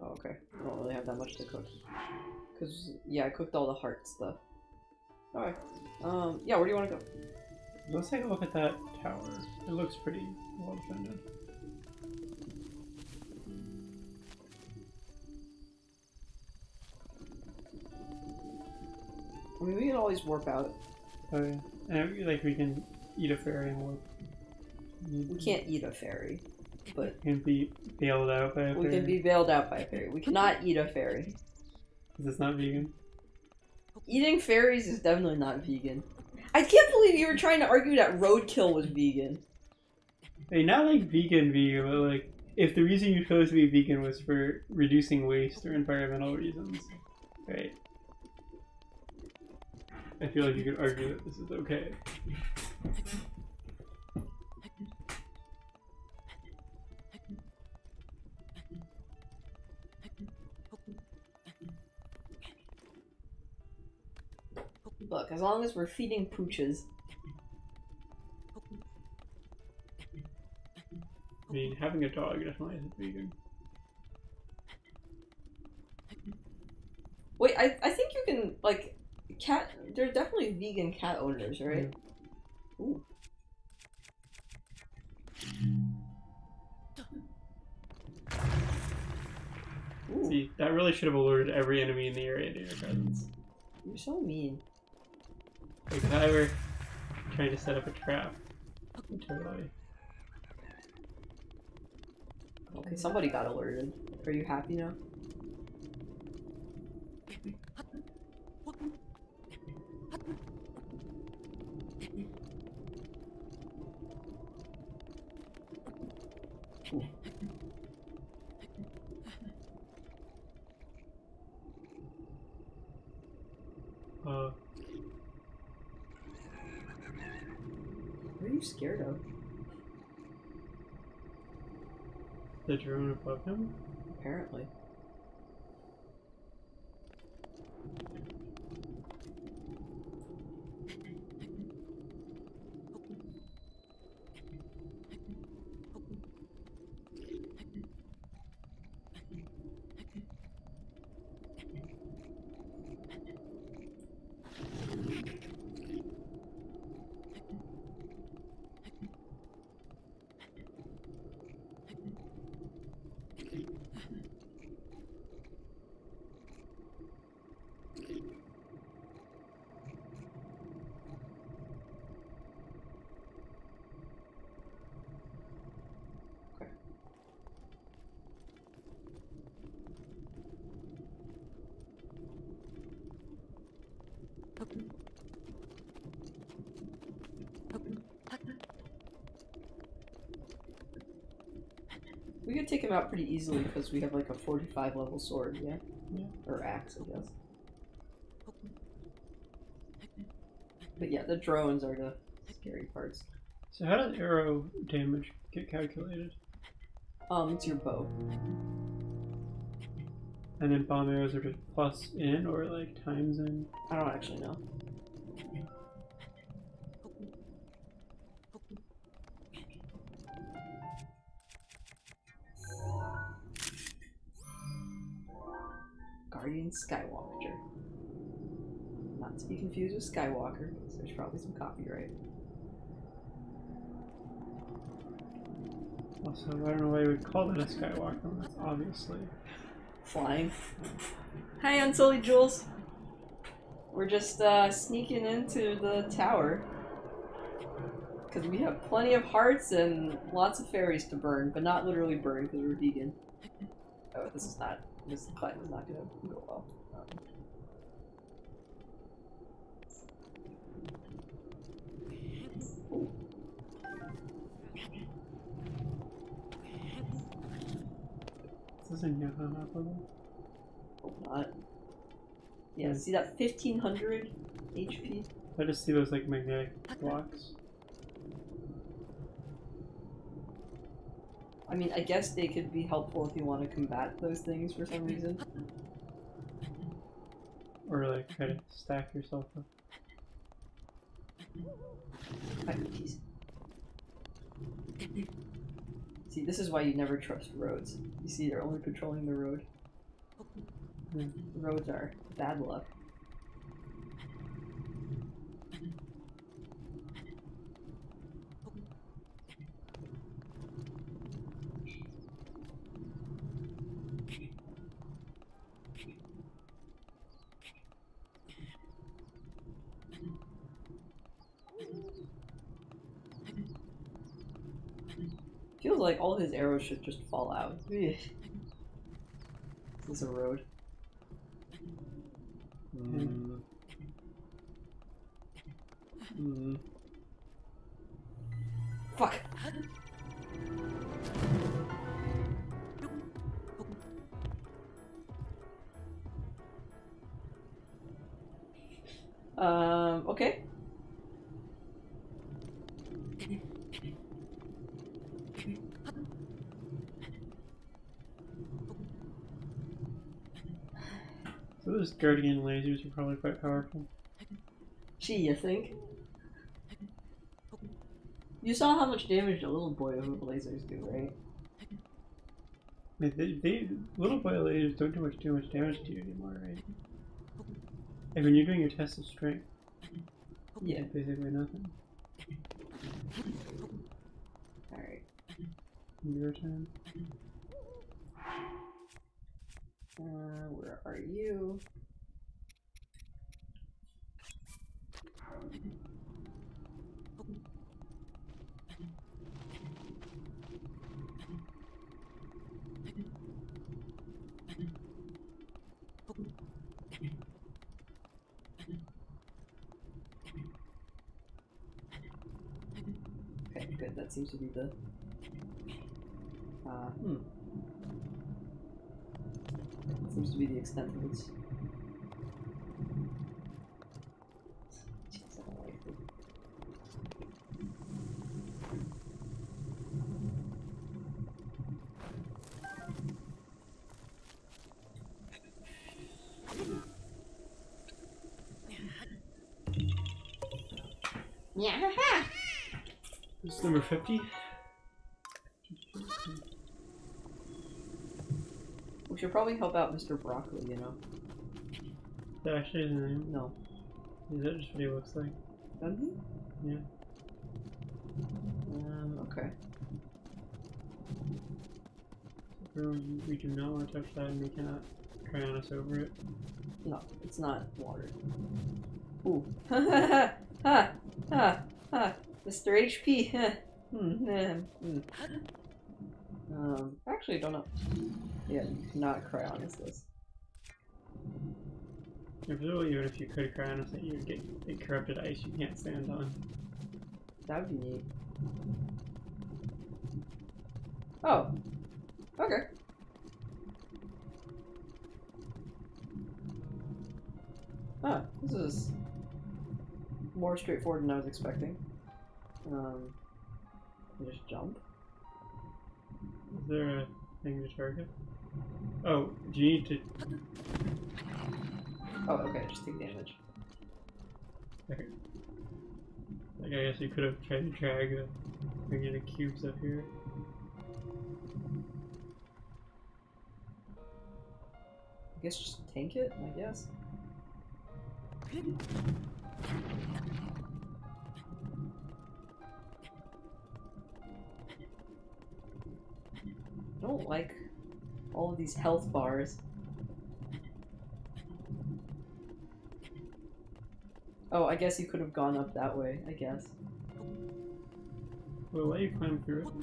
Oh, okay. I don't really have that much to cook. Cause yeah, I cooked all the heart stuff. Alright. Um, yeah, where do you want to go? Let's take a look at that tower. It looks pretty well defended. I mean, we can always warp out. Oh yeah. And we- like we can eat a fairy and warp. We can't eat a fairy, but We can be bailed out by a we fairy. can be bailed out by a fairy. We cannot eat a fairy. Is this not vegan. Eating fairies is definitely not vegan. I can't believe you were trying to argue that roadkill was vegan. Hey, not like vegan vegan, but like if the reason you chose to be vegan was for reducing waste or environmental reasons, right? I feel like you could argue that this is okay. Look, as long as we're feeding pooches. I mean, having a dog definitely isn't vegan. Wait, I, I think you can like cat. There's definitely vegan cat owners, right? Ooh. Ooh, See, that really should have alerted every enemy in the area to your presence. you're so mean. Like, if I were trying to set up a trap, totally. Okay, somebody got alerted. Are you happy now? <laughs> scared of? the drone above him? Apparently. Take him out pretty easily because we have like a 45 level sword, yeah? Yeah. Or axe, I guess. But yeah, the drones are the scary parts. So how does arrow damage get calculated? Um, it's your bow. And then bomb arrows are just plus in or like times in? I don't actually know. Skywatcher. Not to be confused with Skywalker, because there's probably some copyright. Also, I don't know why you would call it a Skywalker. obviously. Flying. Hi, Unsullied Jules. We're just uh, sneaking into the tower. Because we have plenty of hearts and lots of fairies to burn, but not literally burn because we're vegan. Oh, this is not. This climb is not gonna go well. Um, ooh. This isn't Yaha level. Hope not. Yeah, see that 1500 HP? I just see those like magnetic blocks. I mean, I guess they could be helpful if you want to combat those things for some reason. Or like try to stack yourself up. See, this is why you never trust roads. You see, they're only patrolling the road. Yeah. Roads are bad luck. Feels like all his arrows should just fall out. Ugh. This is a road. Mm. Mm. Fuck. Um, okay. So those guardian lasers are probably quite powerful. Gee, you think? You saw how much damage the little boy over lasers do, right? They, they, little boy lasers don't do much too much damage to you anymore, right? Like when you're doing your test of strength, Yeah. basically nothing. Alright. Your turn. Uh, where are you? Okay, good. That seems to be the. Uh, hmm. Seems to be the extent of its. Jeez, I don't like it. Yeah. This number 50. We should probably help out Mr. Broccoli, you know? That actually his name. No. Is that just what he looks like? Doesn't he? Yeah. Um, okay. We do not want to touch that and we cannot on us over it. No, it's not water. Ooh. ha ha ha ha. Ha Ha! Mr. HP. hmm. Um, actually, I don't know. Yeah, you cannot cry on this list. Yeah, presumably even if you could Cryonis, that you would get, get corrupted ice you can't stand on. That would be neat. Oh. Okay. Ah, this is more straightforward than I was expecting. Um, just jump. Is there a thing to target? Oh, do you need to... Oh, okay, just take damage. Okay. Like, I guess you could have tried to drag in cubes up here. I guess just tank it, I guess. I don't like all of these health bars. Oh, I guess you could have gone up that way, I guess. We'll let you climb through it.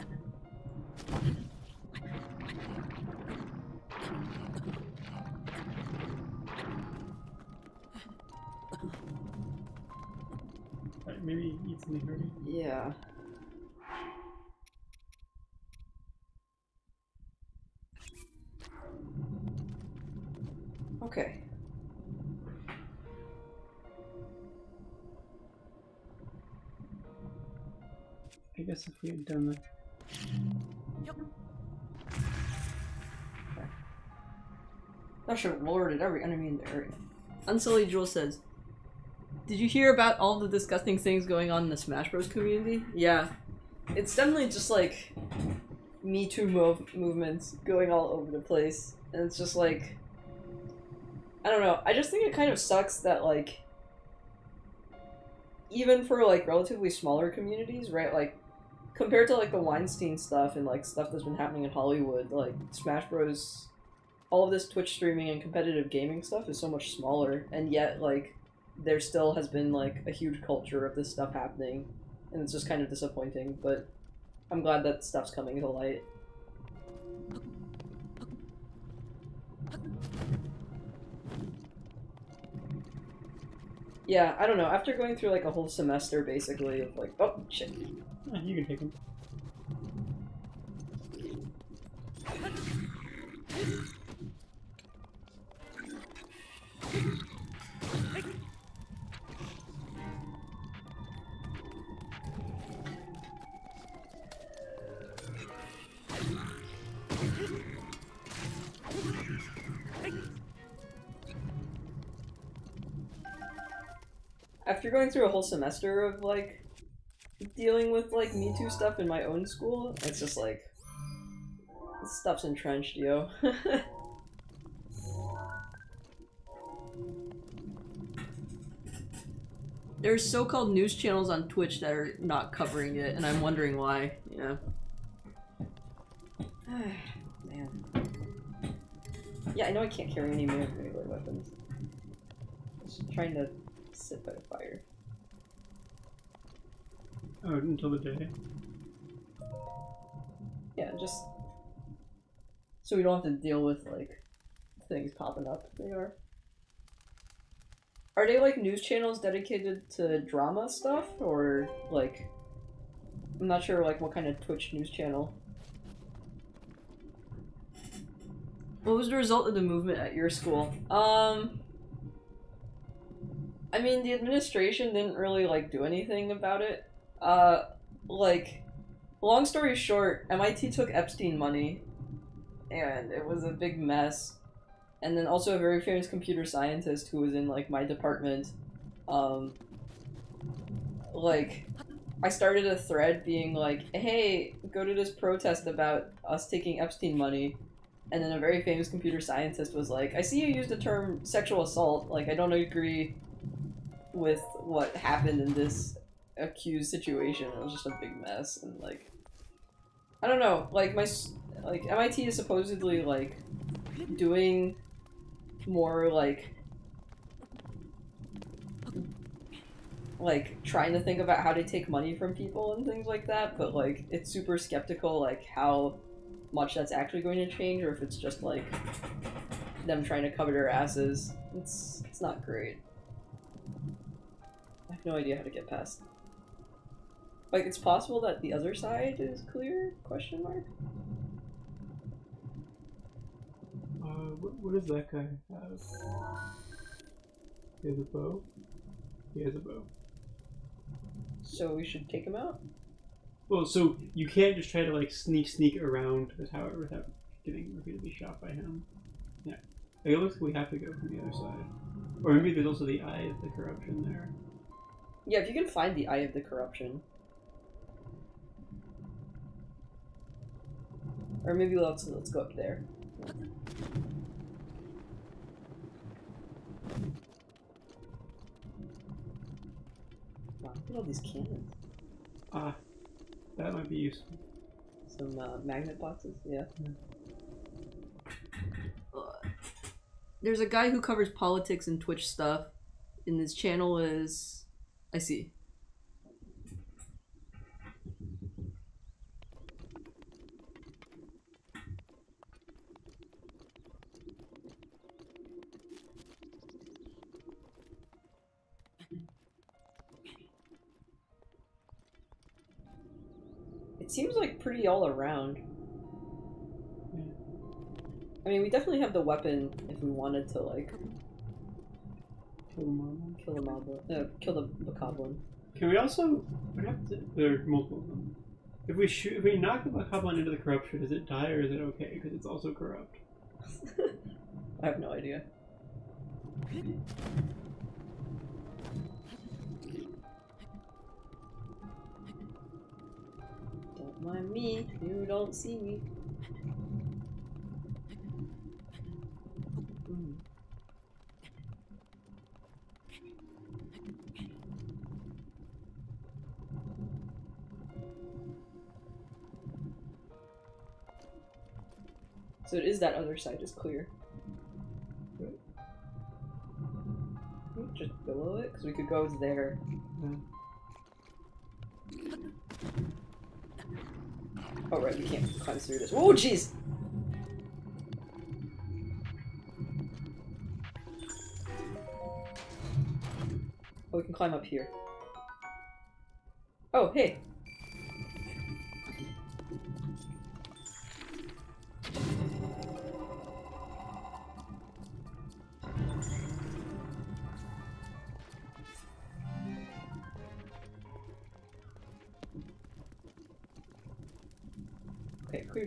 Maybe eat something hearty. Yeah. Done the That should have lorded every enemy in the area. Unsullied Jewel says, Did you hear about all the disgusting things going on in the Smash Bros. community? Yeah. It's definitely just like Me Too mov- movements going all over the place. And it's just like. I don't know. I just think it kind of sucks that, like. Even for, like, relatively smaller communities, right? Like, compared to, like, the Weinstein stuff and, like, stuff that's been happening in Hollywood, like, Smash Bros all of this Twitch streaming and competitive gaming stuff is so much smaller, and yet like there still has been like a huge culture of this stuff happening, and it's just kind of disappointing. But I'm glad that stuff's coming to light. Yeah, I don't know. After going through like a whole semester basically of like, oh shit, you can take them. After going through a whole semester of like dealing with like Me Too stuff in my own school, it's just like this stuff's entrenched, yo. <laughs> There's so-called news channels on Twitch that are not covering it, and I'm wondering why. Yeah. <sighs> Man. Yeah, I know I can't carry any melee weapons. Just trying to sit by the fire. Oh, until the day. Yeah, just so we don't have to deal with like things popping up. They are. Are they like news channels dedicated to drama stuff or like I'm not sure like what kind of Twitch news channel. What was the result of the movement at your school? Um I mean the administration didn't really like do anything about it. Uh like long story short, MIT took Epstein money and it was a big mess. And then also a very famous computer scientist who was in like my department. Um, like, I started a thread being like, "Hey, go to this protest about us taking Epstein money," and then a very famous computer scientist was like, "I see you used the term sexual assault. Like, I don't agree with what happened in this accused situation. It was just a big mess, and like, I don't know. Like my like MIT is supposedly like doing more like like trying to think about how to take money from people and things like that but like it's super skeptical like how much that's actually going to change or if it's just like them trying to cover their asses it's it's not great have no idea how to get past like it's possible that the other side is clear question mark Uh, what, what does that guy have? He has a bow? He has a bow. so we should take him out Well, so you can't just try to like sneak sneak around the tower without getting repeatedly shot by him. Yeah. Like, it looks like we have to go from the other side. Or maybe there's also the eye of the corruption there. Yeah, if you can find the Eye of the Corruption. Or maybe let's let's go up there. Wow, look at all these cannons. Ah, that might be useful. Some uh, magnet boxes, yeah. There's a guy who covers politics and Twitch stuff, and his channel is. I see. It seems like pretty all around. I mean, we definitely have the weapon if we wanted to, like, Kill them all. kill the mob, uh, kill the bokoblin. Can we also? What happens? if- There are multiple of them. If we shoot, if we knock the Bokoblin into the corruption, does it die or is it okay? Because it's also corrupt. <laughs> I have no idea. Don't mind me, you don't see me. So it is that other side is clear. Hmm? Hmm, just below it, because we could go there. Oh right, we can't climb through this. Oh jeez! Oh, we can climb up here. Oh, hey!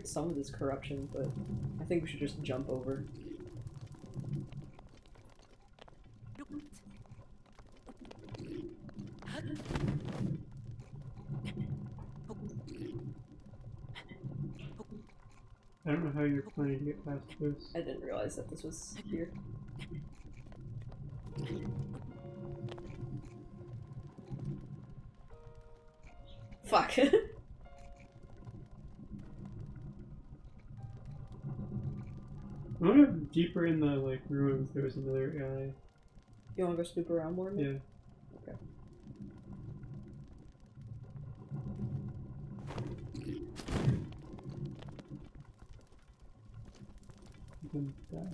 some of this corruption, but I think we should just jump over. I don't know how you're planning to get past this. I didn't realize that this was here. Fuck. <laughs> I wonder if deeper in the like ruins there was another guy. you wanna go snoop around more? Yeah. Okay. That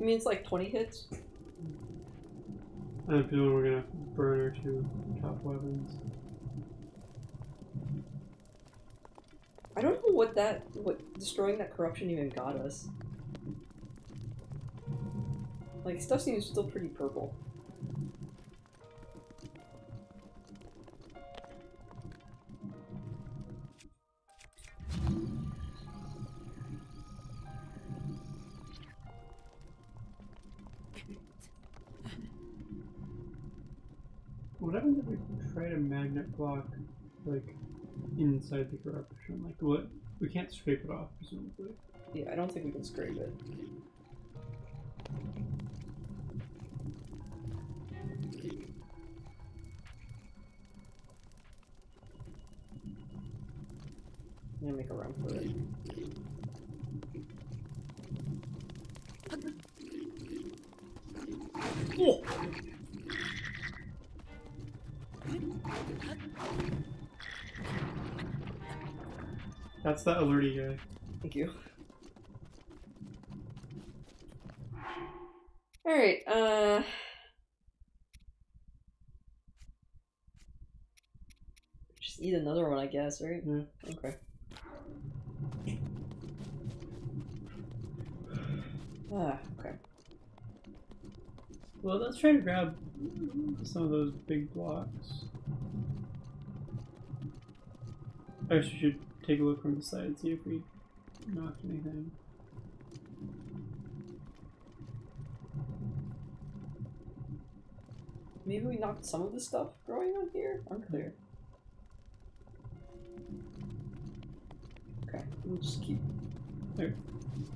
I mean, it's like 20 hits. I'm feeling we're gonna burn our two top weapons. I don't know what that, what destroying that corruption even got us. Like, stuff seems still pretty purple. Inside the corruption? Like, what? We can't scrape it off, presumably. Yeah, I don't think we can scrape it. I'm gonna make a run for it. That's that alerty guy. Thank you. Alright, uh. Just eat another one, I guess, right? Yeah. Okay. Ah, okay. Well, let's try to grab some of those big blocks. I guess we should take a look from the side, see if we knocked anything. Maybe we knocked some of the stuff growing on here? Unclear. Okay, we'll just keep. There.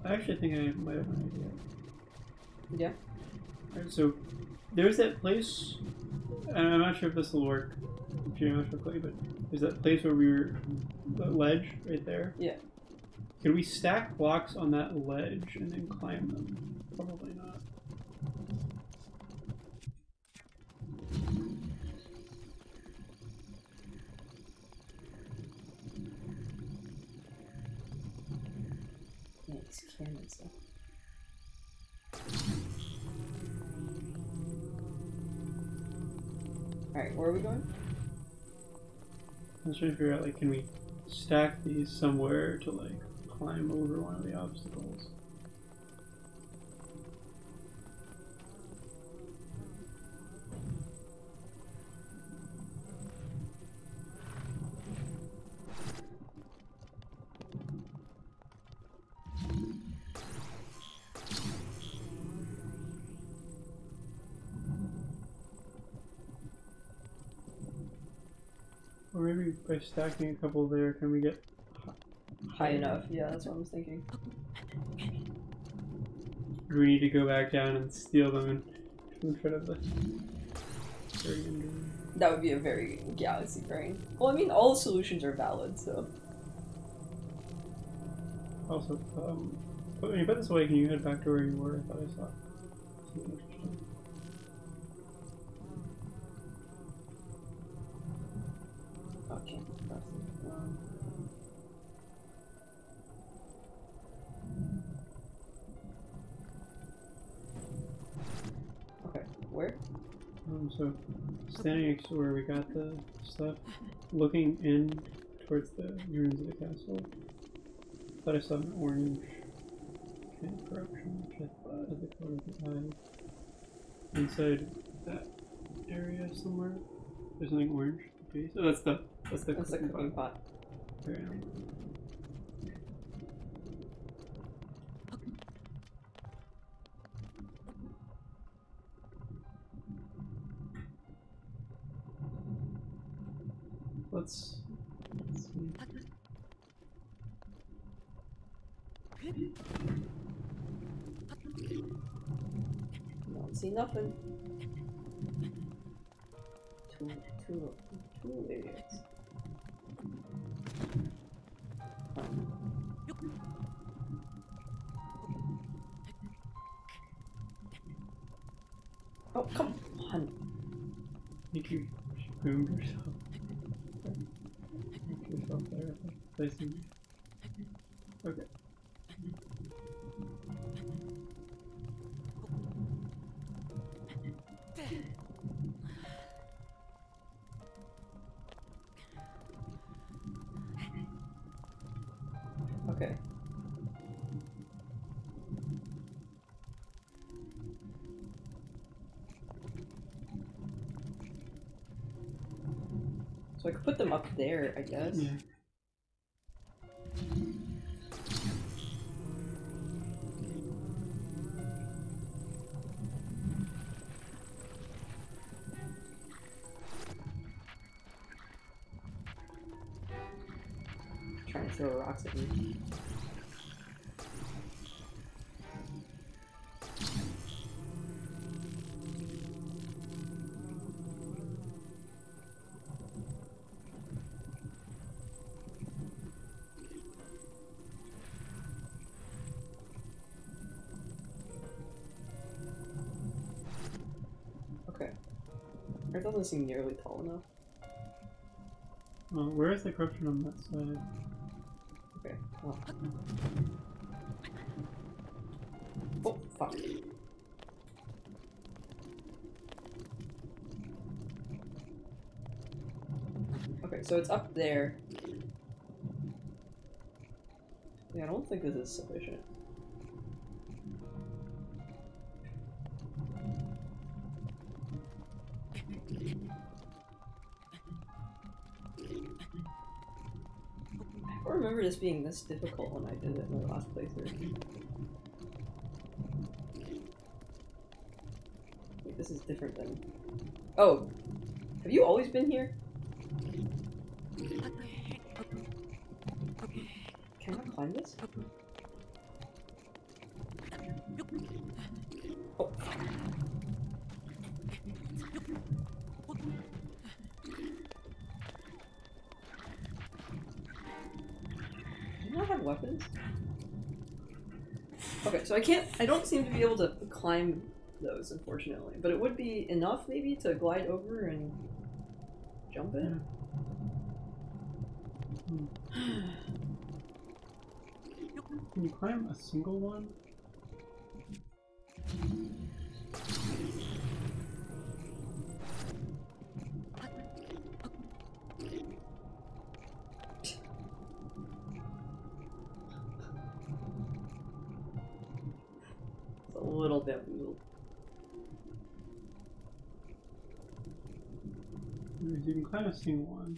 I actually think I might have an idea. Yeah? Alright, so there's that place, and I'm not sure if this will work, geometrically, but there's that place where we were, the ledge right there. Yeah. Could we stack blocks on that ledge and then climb them? Probably not. It's cannon stuff. Alright, where are we going? I was trying to figure out, like, can we stack these somewhere to, like, climb over one of the obstacles? By stacking a couple there, can we get High enough. Yeah, that's what I was thinking. Or we need to go back down and steal them in, front of the. That would be a very galaxy brain. Well, I mean, all solutions are valid, so. Also, um, when you put this away, can you head back to where you were? I thought I saw something interesting. Um, so, standing next to where we got the stuff, looking in towards the ruins of the castle, thought I saw an orange of corruption, which I thought is the color of the eye. Inside that area somewhere, there's something orange. Okay, so. Oh, that's the that's the That's the cooking pot. pot. There Let's, let's. Don't see nothing. Two, two there, I guess. Yeah. Trying to throw rocks at me. It doesn't seem nearly tall enough. Where is the corruption on that side? Okay. Well. Oh, fuck. Okay, so it's up there. Yeah, I don't think this is sufficient. Being this difficult when I did it in my last playthrough. Wait, this is different than. Oh! Have you always been here? So I can't. I don't seem to be able to climb those, unfortunately. But it would be enough, maybe, to glide over and jump it. Hmm. <gasps> Can you climb a single one? A single one.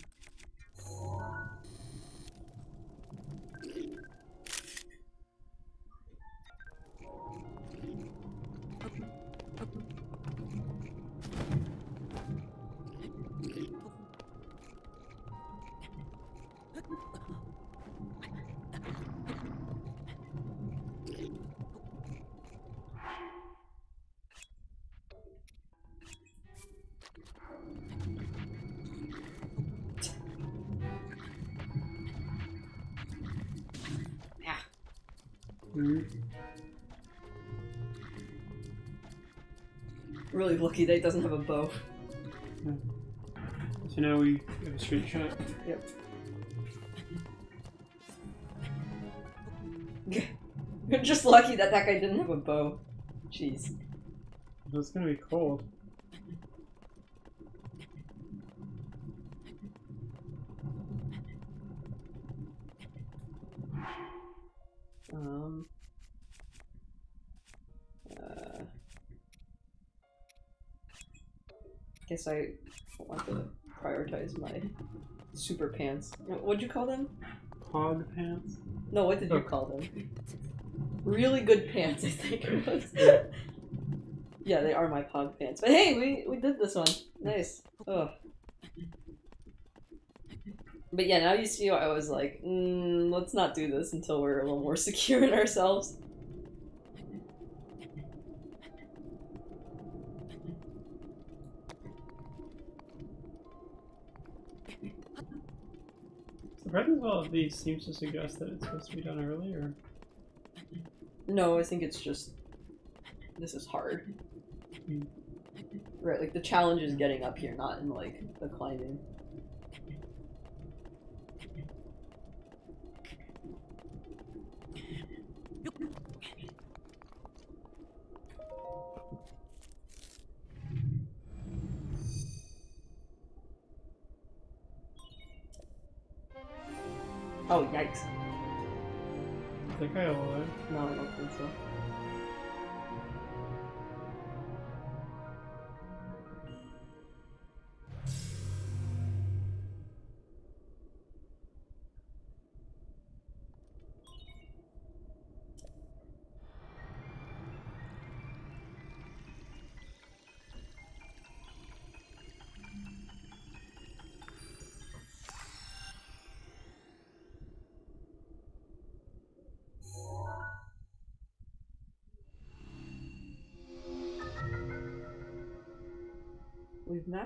Mhm. Really lucky that it doesn't have a bow. So now we have a straight shot. Yep. You're <laughs> just lucky that that guy didn't have a bow. Jeez. It's gonna be cold. Guess I want to prioritize my super pants. What'd you call them? Pog pants. No, what did you Oh. call them? Really good pants, I think it was. <laughs> yeah, they are my pog pants. But hey, we, we did this one. Nice. Ugh. But yeah, now you see why I was like, mm, let's not do this until we're a little more <laughs> secure in ourselves. The presence all of these seems to suggest that it's supposed to be done earlier. No, I think it's just this is hard. Hmm. Right, like the challenge is getting up here, not in like the climbing. Is that guy alive? No, I don't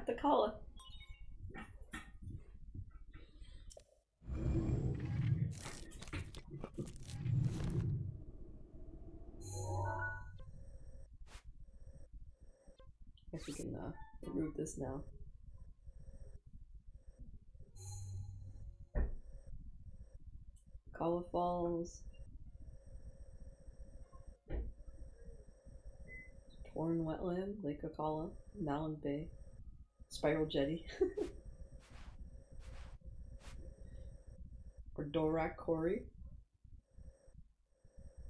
the collar. Guess we can uh, remove this now. Kala Falls. Torin Wetland, Lake Akkala, Malin Bay, Spiral Jetty. <laughs> Ordorac Quarry.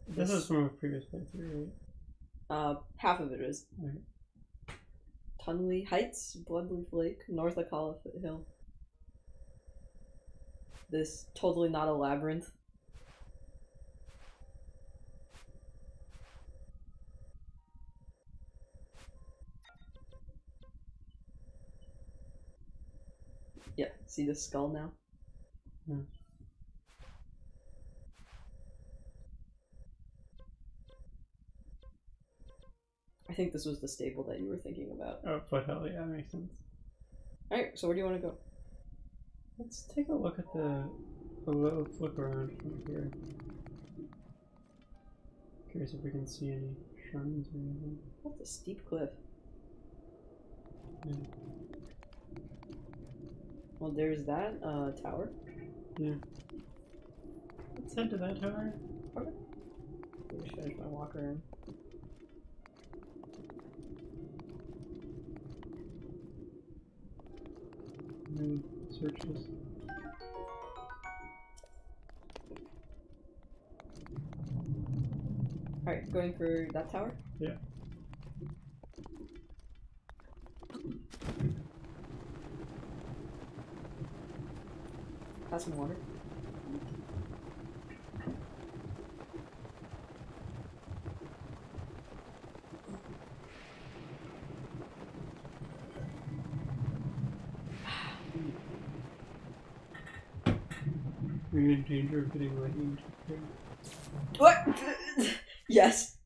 This is from a previous playthrough, right? Uh, half of it is. Okay. Tumlea Heights, Bloodleaf Lake, North Akkala Hill. This totally not a labyrinth. See the skull now? Hmm. I think this was the stable that you were thinking about. Oh, foothill, yeah, that makes sense. Alright, so where do you want to go? Let's take a look at the. a little flip around from here. Curious if we can see any shrines or anything. That's a steep cliff. Yeah. Well, there's that uh, tower. Yeah. Let's head to that tower. Let me finish my walk around. and search this. Alright, going for that tower? Yeah. Have some water. Are you in danger of getting lightning? What? yes.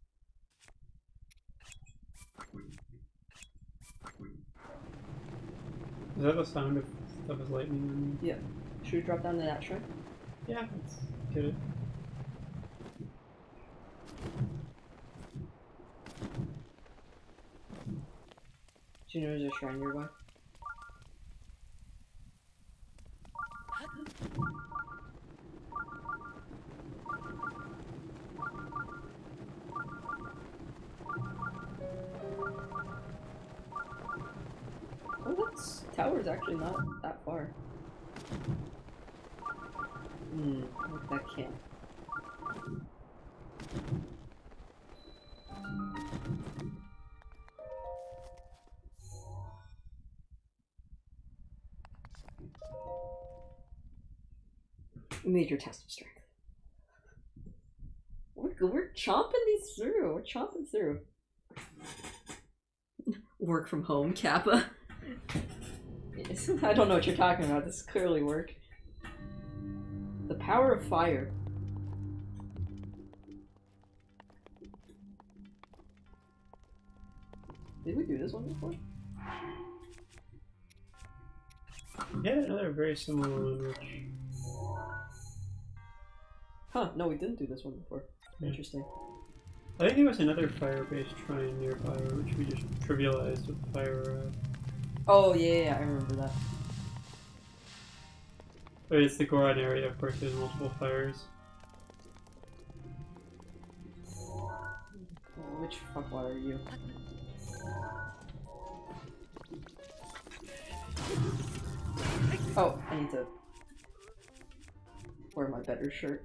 Is that the sound of stuff is lightning on you? Should we drop down to that shrine? Yeah, let's get it. Do you know there's a shrine nearby? Major test of strength. We're, we're chomping these through. We're chomping through. <laughs> Work from home, Kappa. <laughs> I don't know what you're talking about. This is clearly work. The power of fire. Did we do this one before? Yeah, another very similar one, Huh, no, we didn't do this one before. Yeah. Interesting. I think there was another fire-based shrine nearby, which we just trivialized with fire rod. Oh, yeah, yeah, I remember that. But it's the Goron area, of course, there's multiple fires. Which fuckwad are you? Oh, I need to wear my better shirt.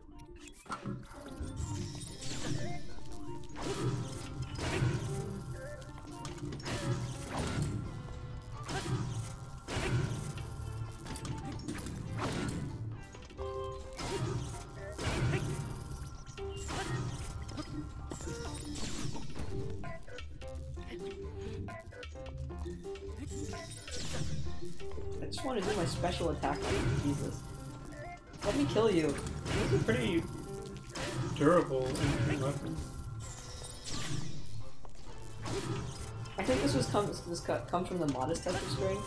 I just want to do my special attack Jesus. Let me kill you. It's a pretty durable weapon. I think this was come this cut come from the modest test of strength.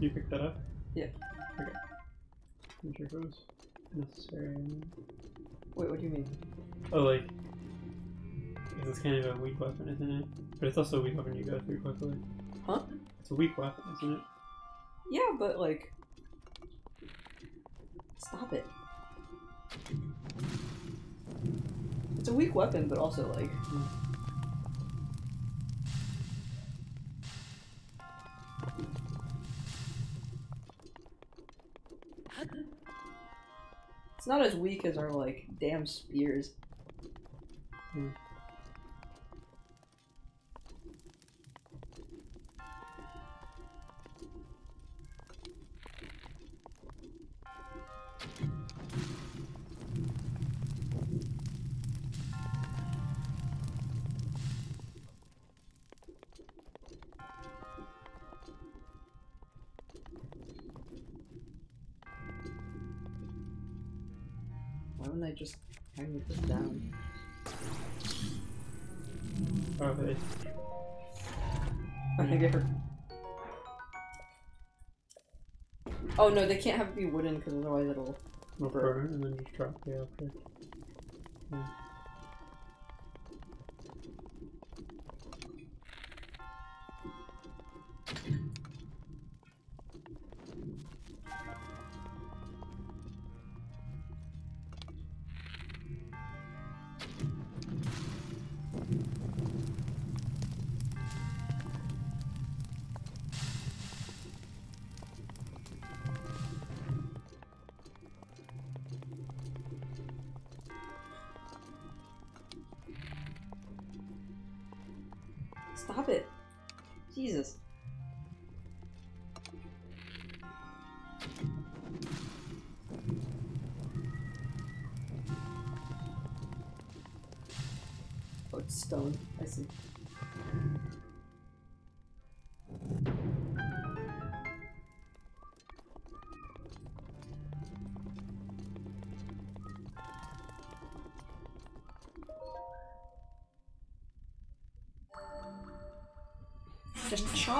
You picked that up? Yeah. Okay. I'm sure if it was necessary. Wait, what do you mean? Oh, like, it's kind of a weak weapon, isn't it? But it's also a weak weapon you go through quickly. Huh? It's a weak weapon, isn't it? Yeah, but like, stop it. It's a weak weapon, but also like. It's not as weak as our like damn spears. Hmm. Oh no, they can't have it be wooden because otherwise it'll. burn and then just drop the object. Yeah.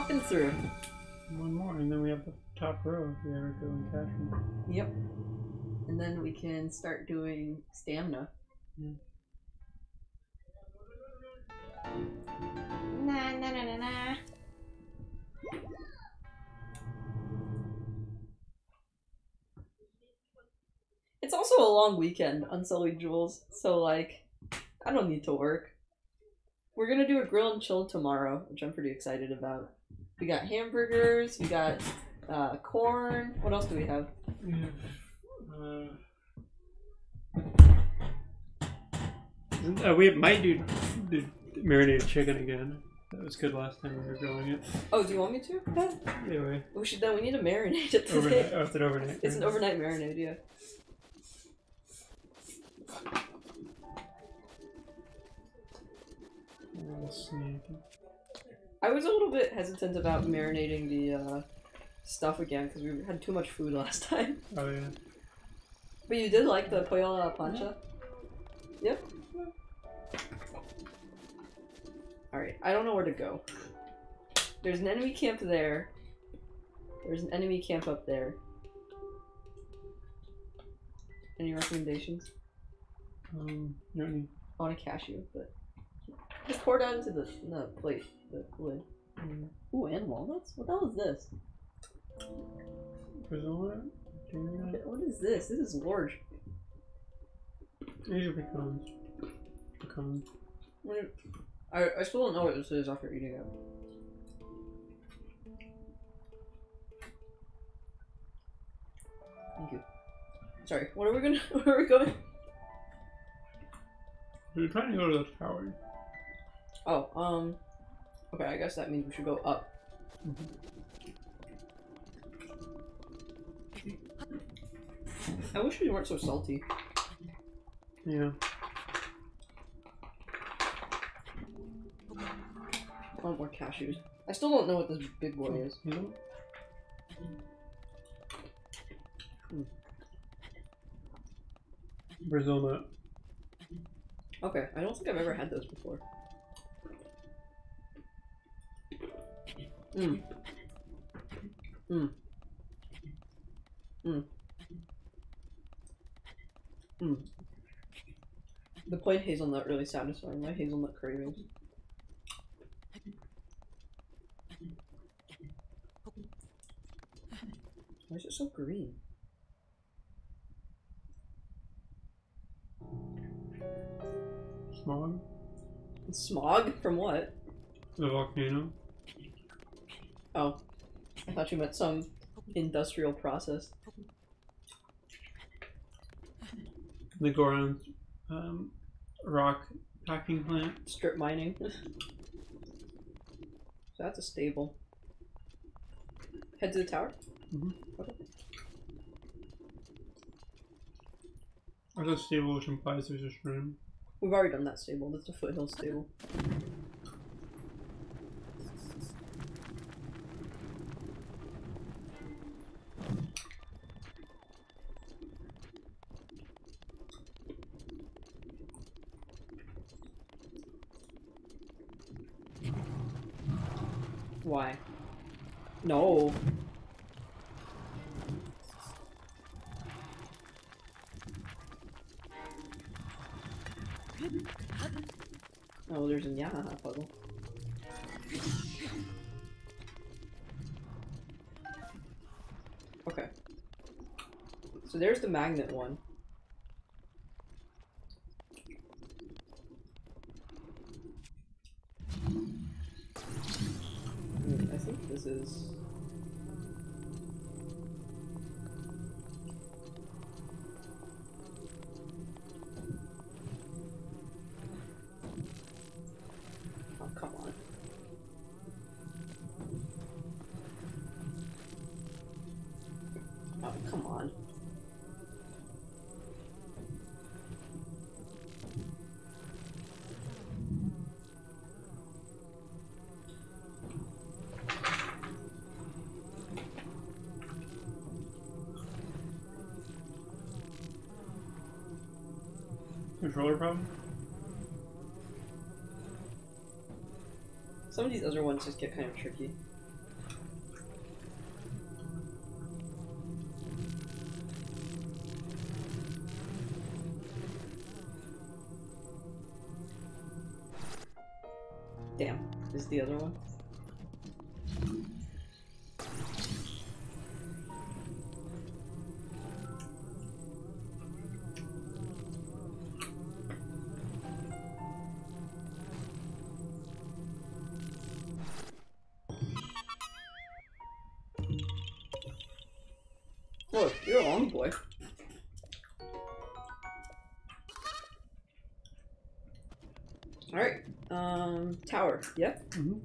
Just through. One more, and then we have the top row if we ever go and catch one. Yep. And then we can start doing stamina. Yeah. Na na na na na. It's also a long weekend, Unsullied Jewels, so like, I don't need to work. We're gonna do a grill and chill tomorrow, which I'm pretty excited about. We got hamburgers, we got uh, corn. What else do we have? We have Uh, we might do the marinated chicken again. That was good last time we were growing it. Oh, do you want me to? Yeah. Anyway, We should then. We need to marinate it overnight. today. Oh, it's an overnight. It's an overnight marinade, yeah. A little. I was a little bit hesitant about marinating the uh, stuff again because we had too much food <laughs> last time. Oh yeah. But you did like the pollo a la plancha? Yep. Alright, I don't know where to go. There's an enemy camp there. There's an enemy camp up there. Any recommendations? Um, you don't need. I want a cashew, but just pour down into the, the plate, the lid. Um, Ooh, and walnuts? What the hell is this? Brazil nut? Kiwi nut? What is this? This is large. These are pecans. Pecans. What- I, I still don't know what this is after eating it. Thank you. Sorry, what are we gonna <laughs> where are we going? We're trying to go to the tower. Oh, um Okay, I guess that means we should go up. I wish we weren't so salty. Yeah. I want more cashews. I still don't know what this big boy is. You know? Brazil nut. Okay, I don't think I've ever had those before. Mmm. Mmm. Mmm. Mmm. The plain hazelnut really satisfying my hazelnut cravings. Why is it so green? Smog. Smog? From what? The volcano. Oh. I thought you meant some industrial process. The Goron um, rock packing plant. Strip mining. so that's a stable. Head to the tower? There's a stable which implies there's a shrine. We've already done that stable. That's a foothill stable. No. Oh, there's a Yahaha puzzle. Okay. So there's the magnet one. Controller problem? Some of these other ones just get kind of tricky. Tower. Yep. Mhm.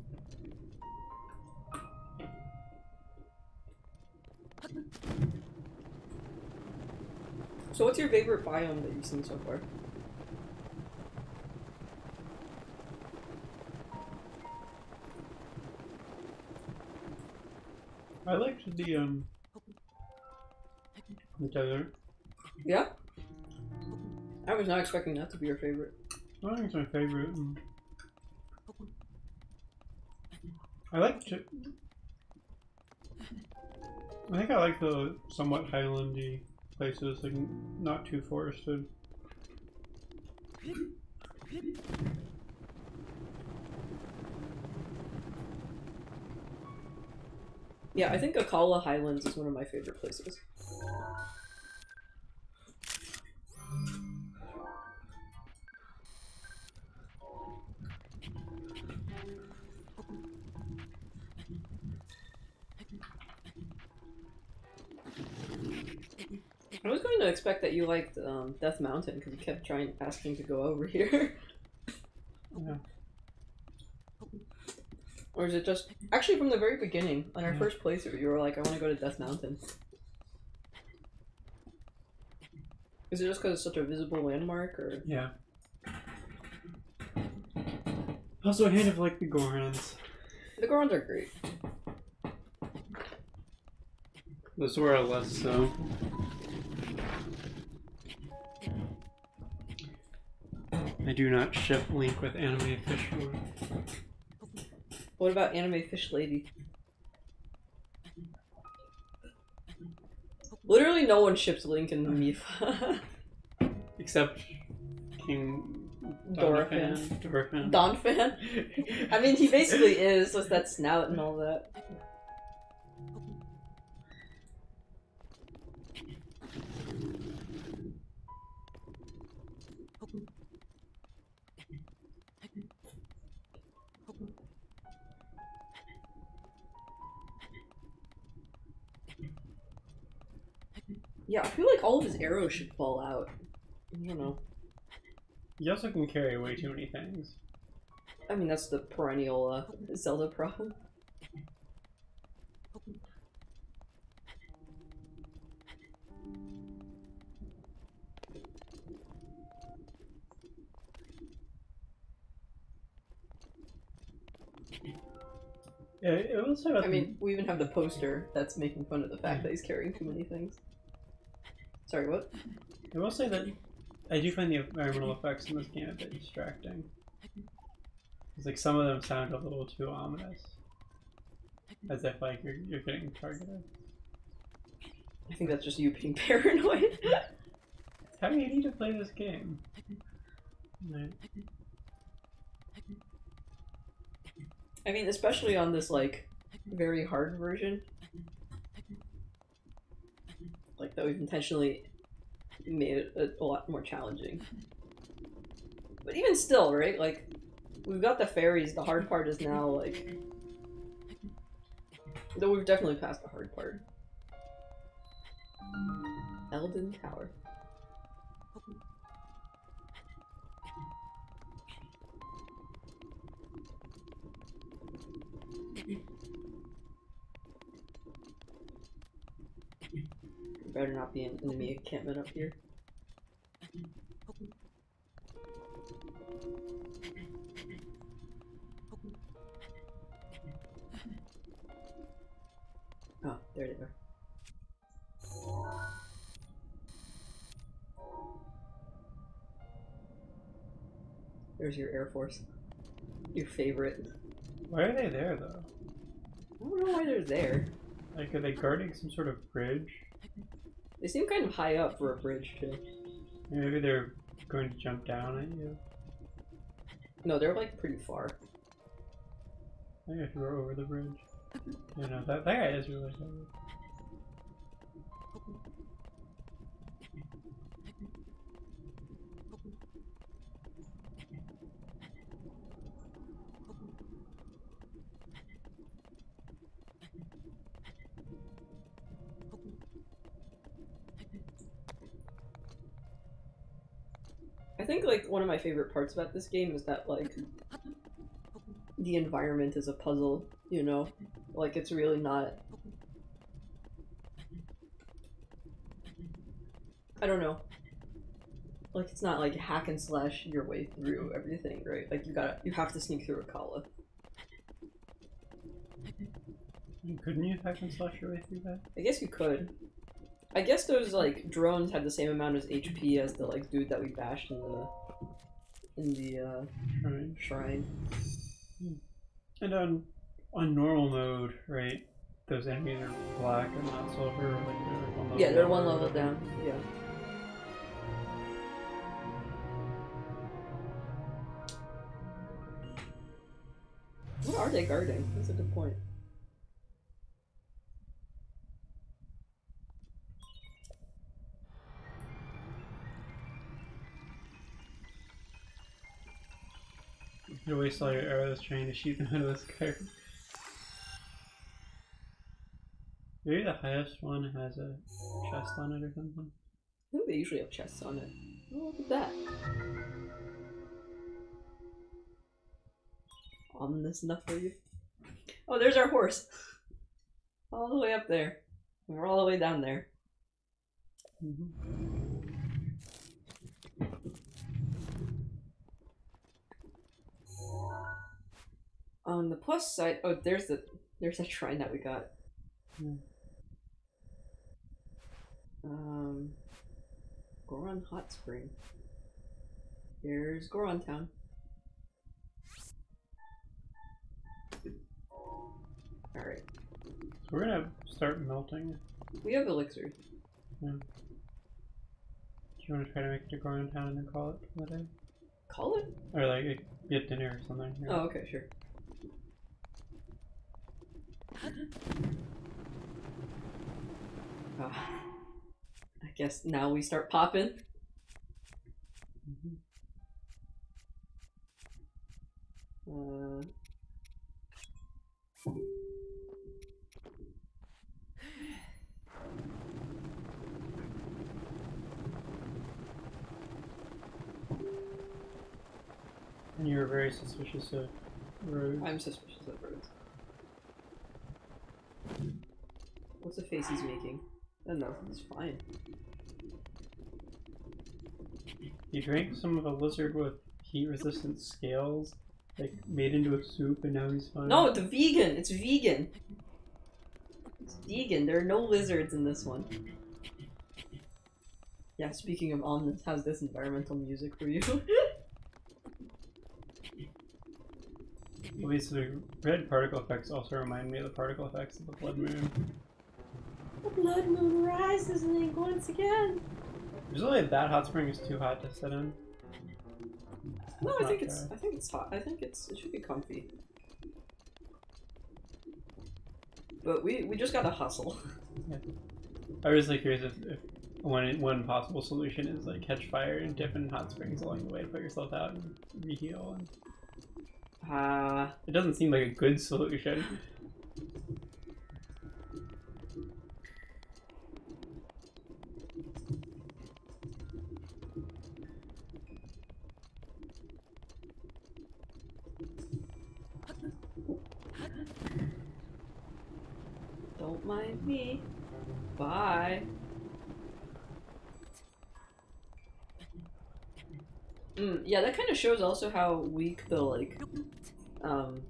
So, what's your favorite biome that you've seen so far? I liked the um the desert. Yeah. I was not expecting that to be your favorite. I think it's my favorite. and I like. Ch- I like the somewhat highlandy places, like not too forested. Yeah, I think Akkala Highlands is one of my favorite places. I was going to expect that you liked um, Death Mountain because you kept trying asking to go over here. Yeah. Or is it just actually from the very beginning on our Yeah. first playthrough? You were like, "I want to go to Death Mountain." Is it just because it's such a visible landmark, or Yeah. Also, I kind of like the Gorons. the Gorons are great? The Zora less so. I do not ship Link with anime fish lore. What about Anime Fish Lady? Literally, no one ships Link and Mipha. <laughs> Except King Dorephan. Dorephan. Don fan. <laughs> I mean, he basically is with that snout and all that. Yeah, I feel like all of his arrows should fall out. I don't know. He also can carry way too many things. I mean, that's the perennial uh, Zelda problem. Yeah, it say about I mean, we even have the poster that's making fun of the fact that he's carrying too many things. Sorry, what? I will say that I do find the environmental effects in this game a bit distracting. It's like some of them sound a little too ominous. As if like you're, you're getting targeted. I think that's just you being <laughs> paranoid. How do you need to play this game? Right. I mean, especially on this, like, very hard version. Like, that we've intentionally made it a, a lot more challenging. But even still, right? Like, we've got the fairies, the hard part is now, like... Though we've definitely passed the hard part. Eldin Tower. Better not be an enemy encampment up here. Oh, there they are. There's your Air Force. Your favorite. Why are they there though? I don't know why they're there. Like, are they guarding some sort of bridge? They seem kind of high up for a bridge, too. Maybe they're going to jump down at you. No, they're like pretty far. I guess we're over the bridge. You know, that, that guy is really heavy. I think like one of my favorite parts about this game is that like the environment is a puzzle, you know? Like it's really not I don't know. Like it's not like hack and slash your way through everything, right? Like you gotta you have to sneak through Akkala. Couldn't you hack and slash your way through that? I guess you could. I guess those like drones had the same amount as HP as the like dude that we bashed in the in the uh, Right. shrine. And on on normal mode, right? Those enemies are black and not silver. Like they're one level Yeah, they're one level down. Yeah. What are they guarding? That's a good point. You waste all your arrows trying to shoot them out of the sky. Maybe the highest one has a chest on it or something. I think they usually have chests on it. Oh, look at that. Ominous enough for you. Oh, there's our horse. All the way up there. We're all the way down there. Mm-hmm. On the plus side, oh, there's the there's that shrine that we got. Hmm. Um, Goron Hot Spring. Here's Goron Town. All right, So we're gonna start melting. we have elixirs. Do you want to try to make it to Goron Town and then call it for the day? Call it. Or like get dinner or something. yeah. Oh, okay, sure. Ah, <sighs> I guess now we start popping. Uh, And you're very suspicious of roads. I'm suspicious of birds. What's the face he's making? I don't know. He's fine. You drank some of a lizard with heat-resistant scales, like made into a soup, and now he's fine. No, it's vegan. It's vegan. It's vegan. There are no lizards in this one. Yeah, speaking of ominous, how's this environmental music for you? <laughs> At least the red particle effects also remind me of the particle effects of the blood moon. The blood moon rises and then once again. Usually that hot spring is too hot to sit in. No, I think it's. bad. I think it's hot. I think it's. It should be comfy. But we we just gotta hustle. <laughs> I was like curious if, if one one possible solution is like catch fire and dip in hot springs along the way to put yourself out and reheal. And Ah, it doesn't seem like a good solution. Mind me. Bye. Mm, yeah, that kind of shows also how weak the like um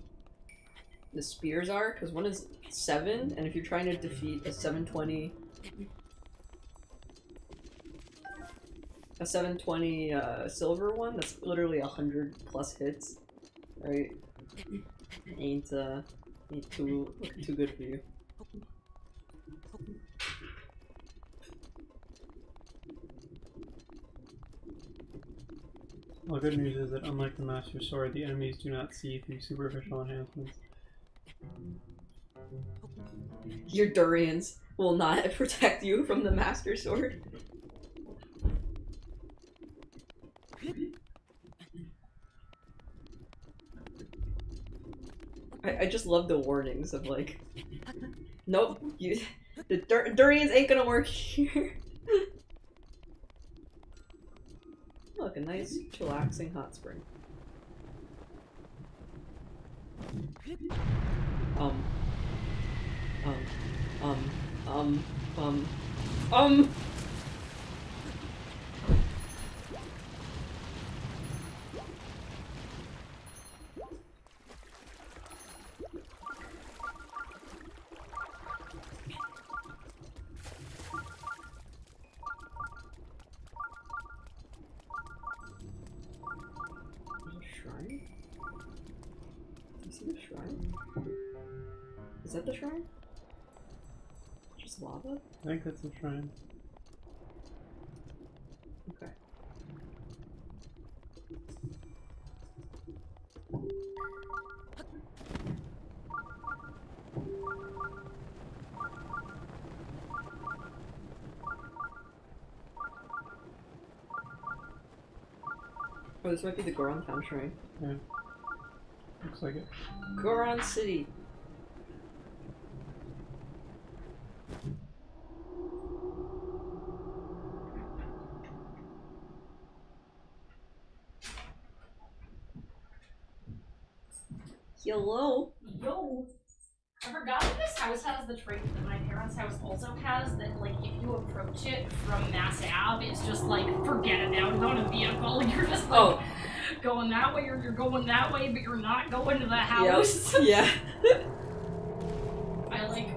the spears are because one is seven, and if you're trying to defeat a seven twenty a seven twenty uh, silver one, that's literally a hundred plus hits, right? Ain't uh ain't too too good for you. The good news is that unlike the Master Sword, the enemies do not see through superficial enhancements. Your durians will not <laughs> protect you from the master sword. I, I just love the warnings of like, nope, you, the dur- durians ain't gonna work <laughs> here. Look, a nice, chillaxing hot spring. Um. Um. Um. Um. Um. Um. I think that's a shrine. Okay. Oh, this might be the Goron Town Shrine. Yeah. Looks like it. Goron City. Hello. Yo! I forgot that this house has the trait that my parents' house also has that, like, if you approach it from Mass Ave, it's just like, forget it now, it's on a vehicle. <laughs> You're just like Oh, going that way, or you're going that way, but you're not going to the house. Yep. <laughs> yeah. I, like,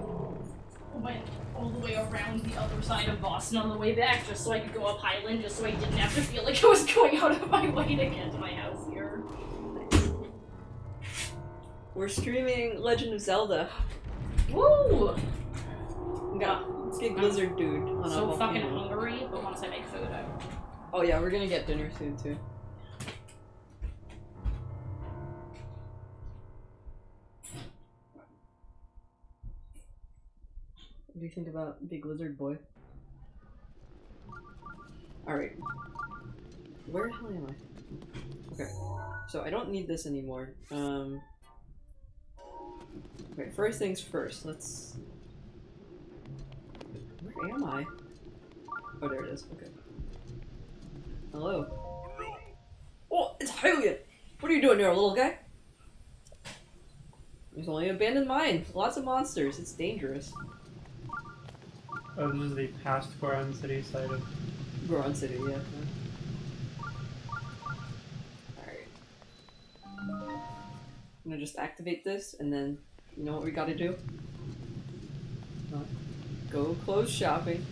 went all the way around the other side of Boston on the way back just so I could go up Highland, just so I didn't have to feel like I was <laughs> going out of my way to get to my house We're streaming Legend of Zelda. Woo! Got big lizard dude on So a fucking volcano. hungry, but once I make food, I Oh yeah, we're gonna get dinner soon too. What do you think about Big Lizard Boy? Alright. Where the hell am I? Okay. So I don't need this anymore. Um Okay, first things first, let's Where am I? Oh there it is, okay. Hello. Oh, it's Hylian! What are you doing here, little guy? There's only an abandoned mine. Lots of monsters. It's dangerous. Oh, this is the past Goron City side of. Goron City, yeah. Gonna just activate this, and then, you know what we gotta do? What? Go close shopping.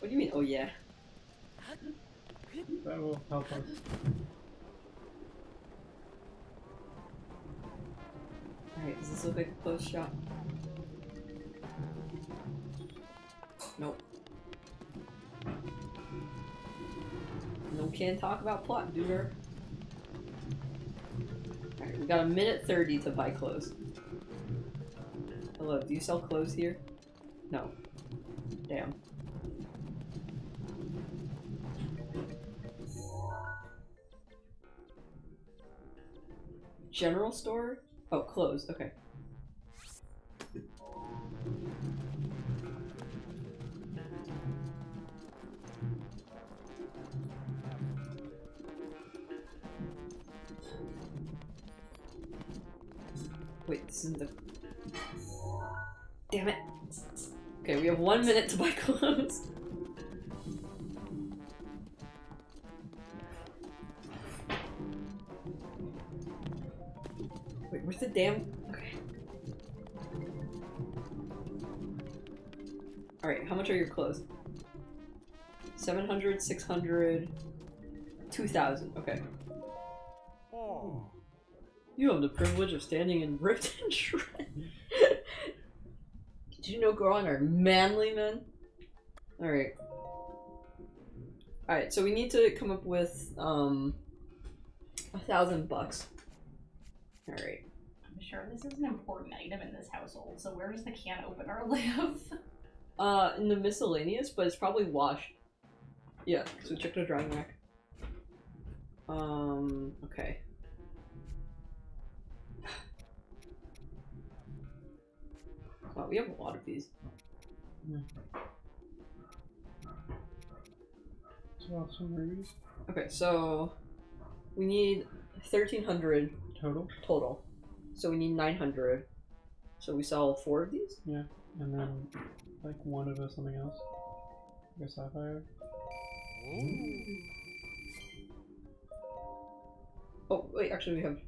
What do you mean, oh yeah? That will help us. Alright, does this look like a closed shop? Nope. No can't talk about plot, duder. Alright, we got a minute 30 to buy clothes. Hello, do you sell clothes here? No. Damn. General store? Oh, clothes, okay. This isn't the. Damn it! Okay, we have one minute to buy clothes. Wait, where's the damn. Okay. Alright, how much are your clothes? 700, 600, 2000. Okay. Oh. You have the privilege of standing in <laughs> ripped and shred. Did you know Goron are manly men? Alright. Alright, so we need to come up with, um, a thousand bucks. Alright. I'm sure this is an important item in this household, so where does the can opener <laughs> live? Uh, in the miscellaneous, but it's probably washed. Yeah, so check the drying rack. Um, okay. Wow, we have a lot of these. So. Okay, so We need 1300 total, total. So we need 900. So we sell four of these? Yeah, and then like one of us something else. Like a sapphire. Oh, wait, actually, we have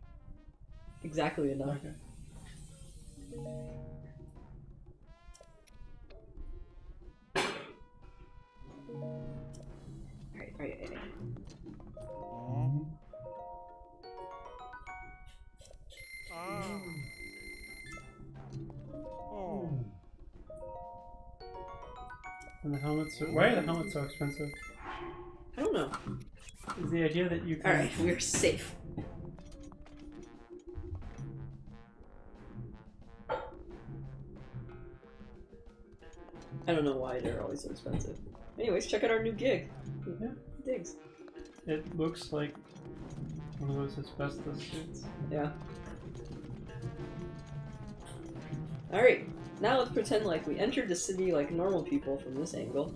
exactly enough. Okay. And the helmets. Are, why are the helmets so expensive? I don't know. Is the idea that you can. Alright, we're safe. I don't know why they're always so expensive. Anyways, check out our new gig. Yeah. Digs. It looks like one of those asbestos suits. Yeah. Alright, now let's pretend like we entered the city like normal people from this angle.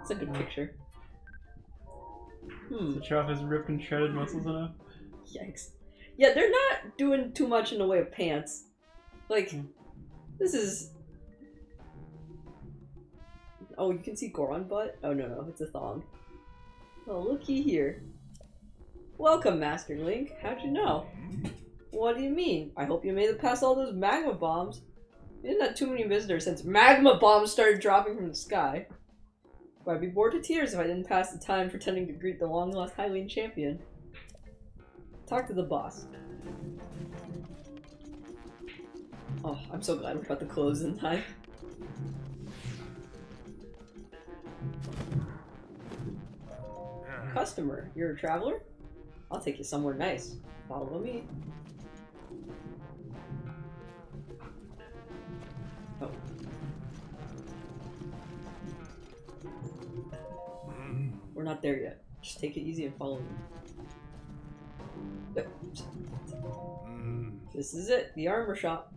It's a good picture. Hmm, To show off his ripped and shredded muscles enough. yikes. Yeah, they're not doing too much in the way of pants. Like, Hmm. this is. Oh, you can see Goron butt? Oh, no, no, it's a thong. Oh, looky here. Welcome, Master Link. How'd you know? What do you mean? I hope you made it past all those magma bombs. We didn't have too many visitors since magma bombs started dropping from the sky. But I'd be bored to tears if I didn't pass the time pretending to greet the long-lost Hylian champion. Talk to the boss. Oh, I'm so glad we're about to close in time. Customer, you're a traveler? I'll take you somewhere nice. Follow me. Oh. We're not there yet. Just take it easy and follow me. This is it, the armor shop.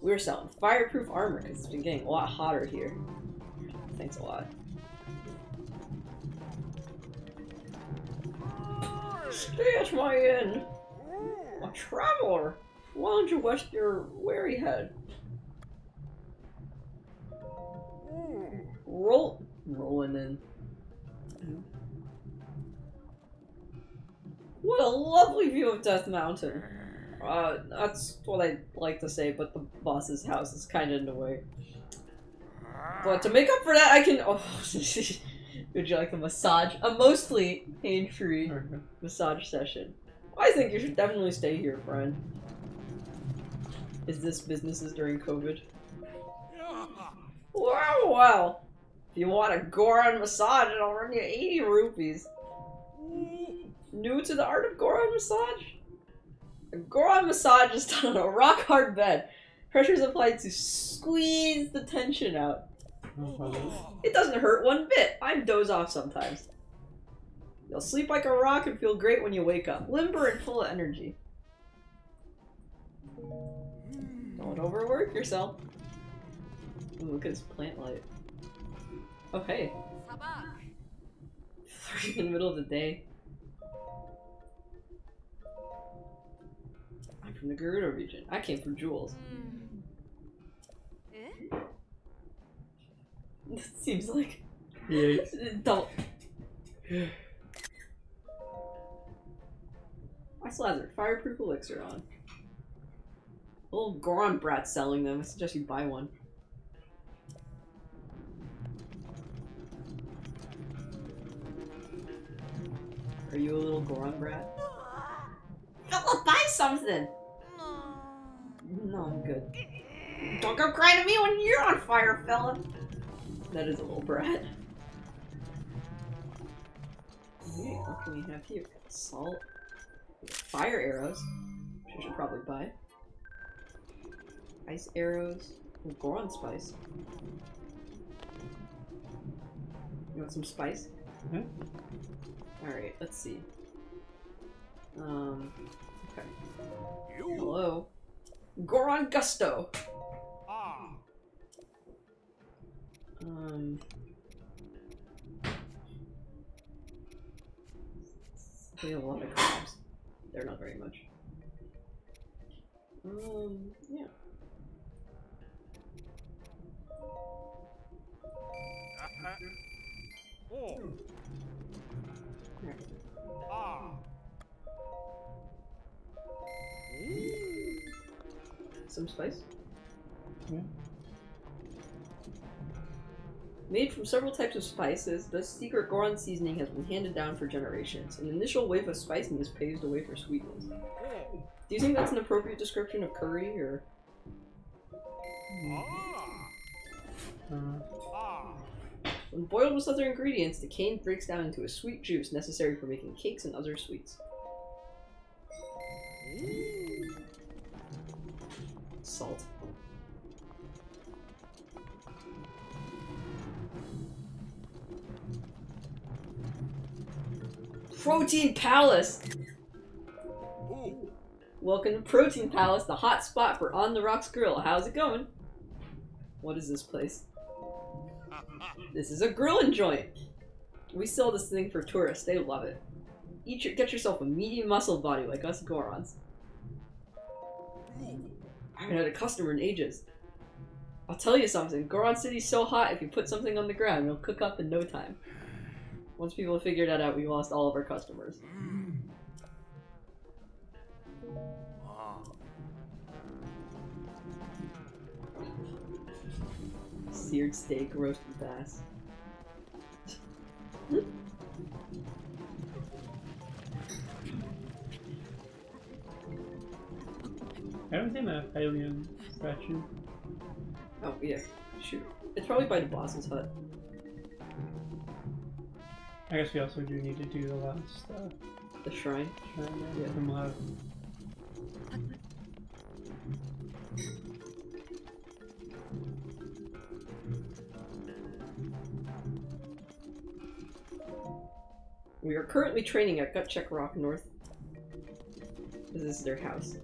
We're selling fireproof armor because it's been getting a lot hotter here. Thanks a lot. Stay at my inn. A traveler. Why don't you rest your weary head? Roll, rolling in. What a lovely view of Death Mountain. Uh, that's what I like to say, but the boss's house is kind of in the way. But to make up for that, I can. Oh, <laughs> would you like a massage? A mostly pain-free Okay. massage session. I think you should definitely stay here, friend. Is this businesses during COVID? <laughs> Wow, wow. If you want a Goron massage, it'll run you 80 rupees. New to the art of Goron massage? A Goron massage is done on a rock hard bed. Pressure is applied to squeeze the tension out. It doesn't hurt one bit. I doze off sometimes. You'll sleep like a rock and feel great when you wake up, limber and full of energy. Don't overwork yourself. Ooh, look at his plant life. Oh, hey. In the middle of the day. I'm from the Gerudo region. I came from Jules. It hmm. Seems like Yikes. don't. I still have their fireproof elixir on. Little Goron brat selling them. I suggest you buy one. Are you a little Goron brat? Philip, buy something! No, I'm good. Don't go crying to me when you're on fire, Philip! That is a little brat. Okay, what can we have here? Salt. Fire arrows. Which I should probably buy. Ice arrows. Ooh, Goron spice. You want some spice? Yeah. Alright, let's see. Um, okay. Hello. Goron Gusto! Ah. Um. We have a lot of crabs. They're not very much. Um, yeah. Oh. Right. Ah. Some spice? Yeah. Made from several types of spices, this secret Goron seasoning has been handed down for generations. An initial wave of spiciness paves the way for sweetness. Do you think that's an appropriate description of curry, or Ah. Uh, when boiled with other ingredients, the cane breaks down into a sweet juice necessary for making cakes and other sweets. Salt. Protein Palace! Welcome to Protein Palace, the hot spot for On the Rocks Grill. How's it going? What is this place? <laughs> This is a grilling joint. We sell this thing for tourists. They love it. Eat your, get yourself a medium muscle body like us Gorons. I haven't had a customer in ages. I'll tell you something. Goron City's so hot, if you put something on the ground, it'll cook up in no time. Once people figure that out, we lost all of our customers. Seared steak, roasted bass. I don't seen a alien statue. Oh, yeah. Shoot. It's probably by the boss's hut. I guess we also do need to do the last uh, The shrine. shrine Yeah. from. We are currently training at Gut Check Rock North. This is their house.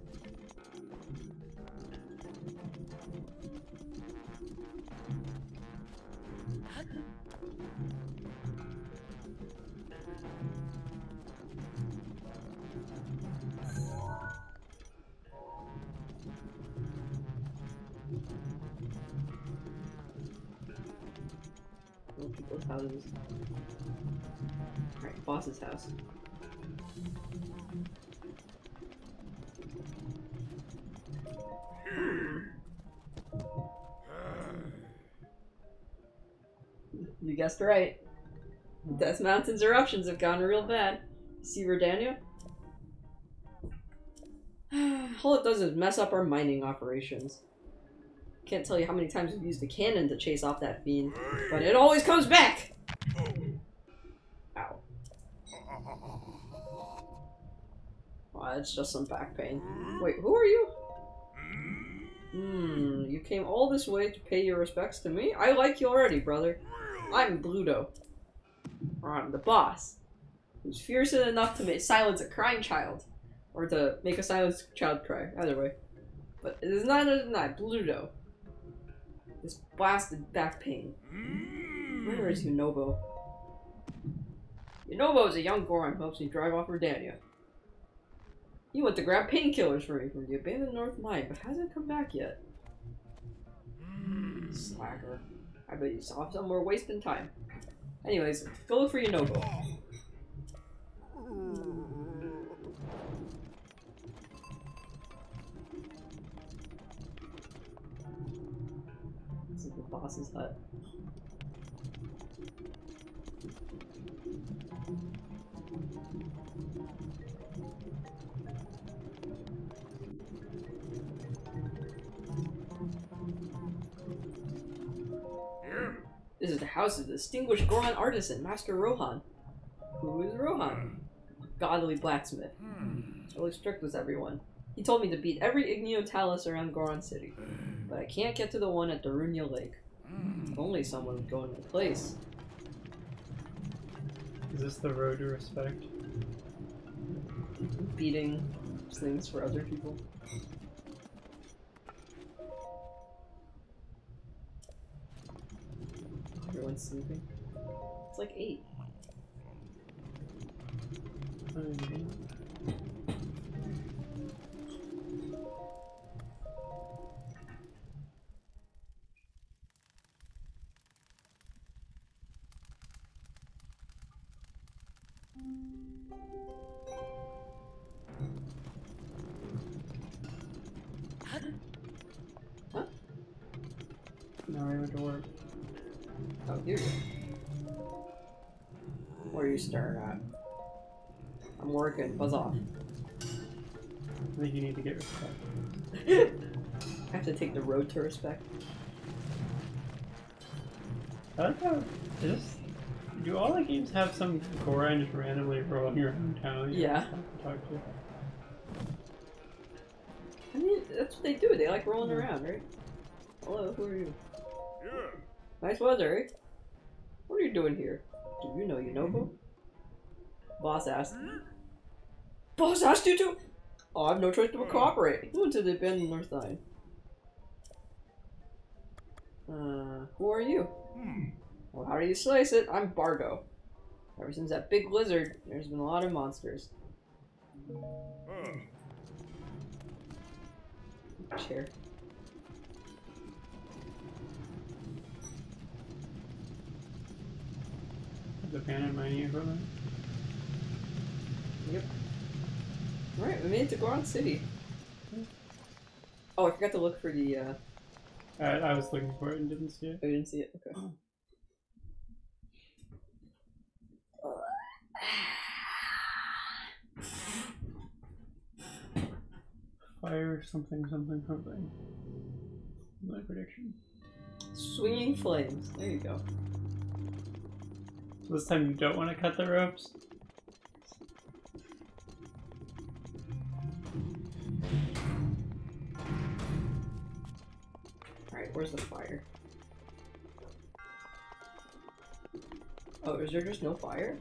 Right. Death Mountain's eruptions have gone real bad. See Vah Rudania? <sighs> All it does is mess up our mining operations. Can't tell you how many times we've used a cannon to chase off that fiend, but it always comes back! Ow. Wow, it's just some back pain. Wait, who are you? Hmm, you came all this way to pay your respects to me? I like you already, brother. I'm Bludo. Or I'm the boss. Who's fierce enough to make, silence a crying child. Or to make a silenced child cry. Either way. But it is not a not Bludo. This blasted back pain. Where is Yunobo? Yunobo is a young Goron who helps me drive off Rudania. He went to grab painkillers for me from the abandoned North Mine, but hasn't come back yet. Slacker. I bet he's some somewhere wasting time. Anyways, go look for Yunobo. This is the boss's hut. House of the distinguished Goron artisan, Master Rohan. Who is Rohan? Godly blacksmith. Hmm. Really strict with everyone. He told me to beat every Igneo Talus around Goron City, but I can't get to the one at Darunia Lake. If only someone would go in my place. Is this the road to respect? Beating things for other people. Everyone's sleeping. It's like eight. Huh? Now I went to work. Here. Where are you staring at? I'm working. Buzz off. I think you need to get respect. <laughs> I have to take the road to respect. I like how just do all the games have some Goron just randomly roam your hometown? you Yeah. have to Talk to. I mean, that's what they do. They like rolling around, right? Hello, who are you? Yeah. Nice weather, eh? What are you doing here? Do you know Yunobo? Boss asked. Boss asked you to? Oh, I have no choice but cooperate. Who went to the abandoned North Side? Uh, who are you? Hmm. Well, how do you slice it? I'm Bargo. Ever since that big blizzard, there's been a lot of monsters. Uh. Chair. The abandoned mining equipment. Yep. Alright, we made it to Goron City. Oh, I forgot to look for the, uh, I, I was looking for it and didn't see it. oh, you didn't see it? Okay. Fire something something something. My prediction. Swinging flames. There you go. This time you don't want to cut the ropes. Alright, where's the fire? Oh, is there just no fire?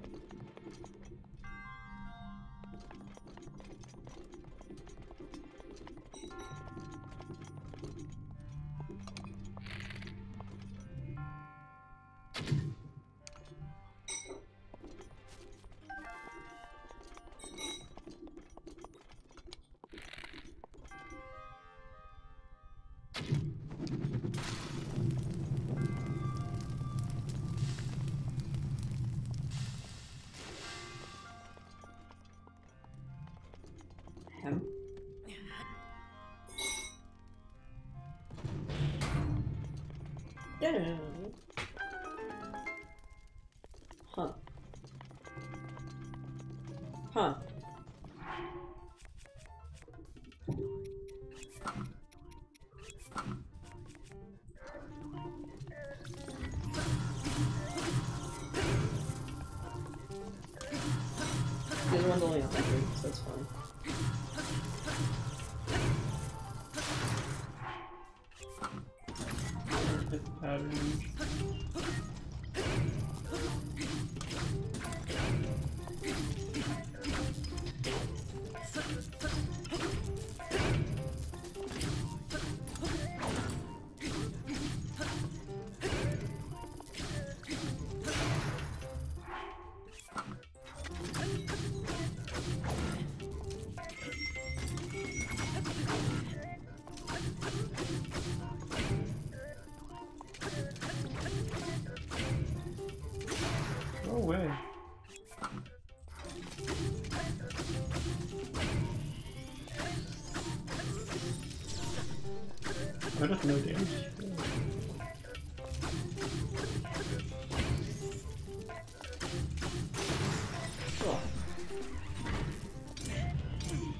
Just no damage.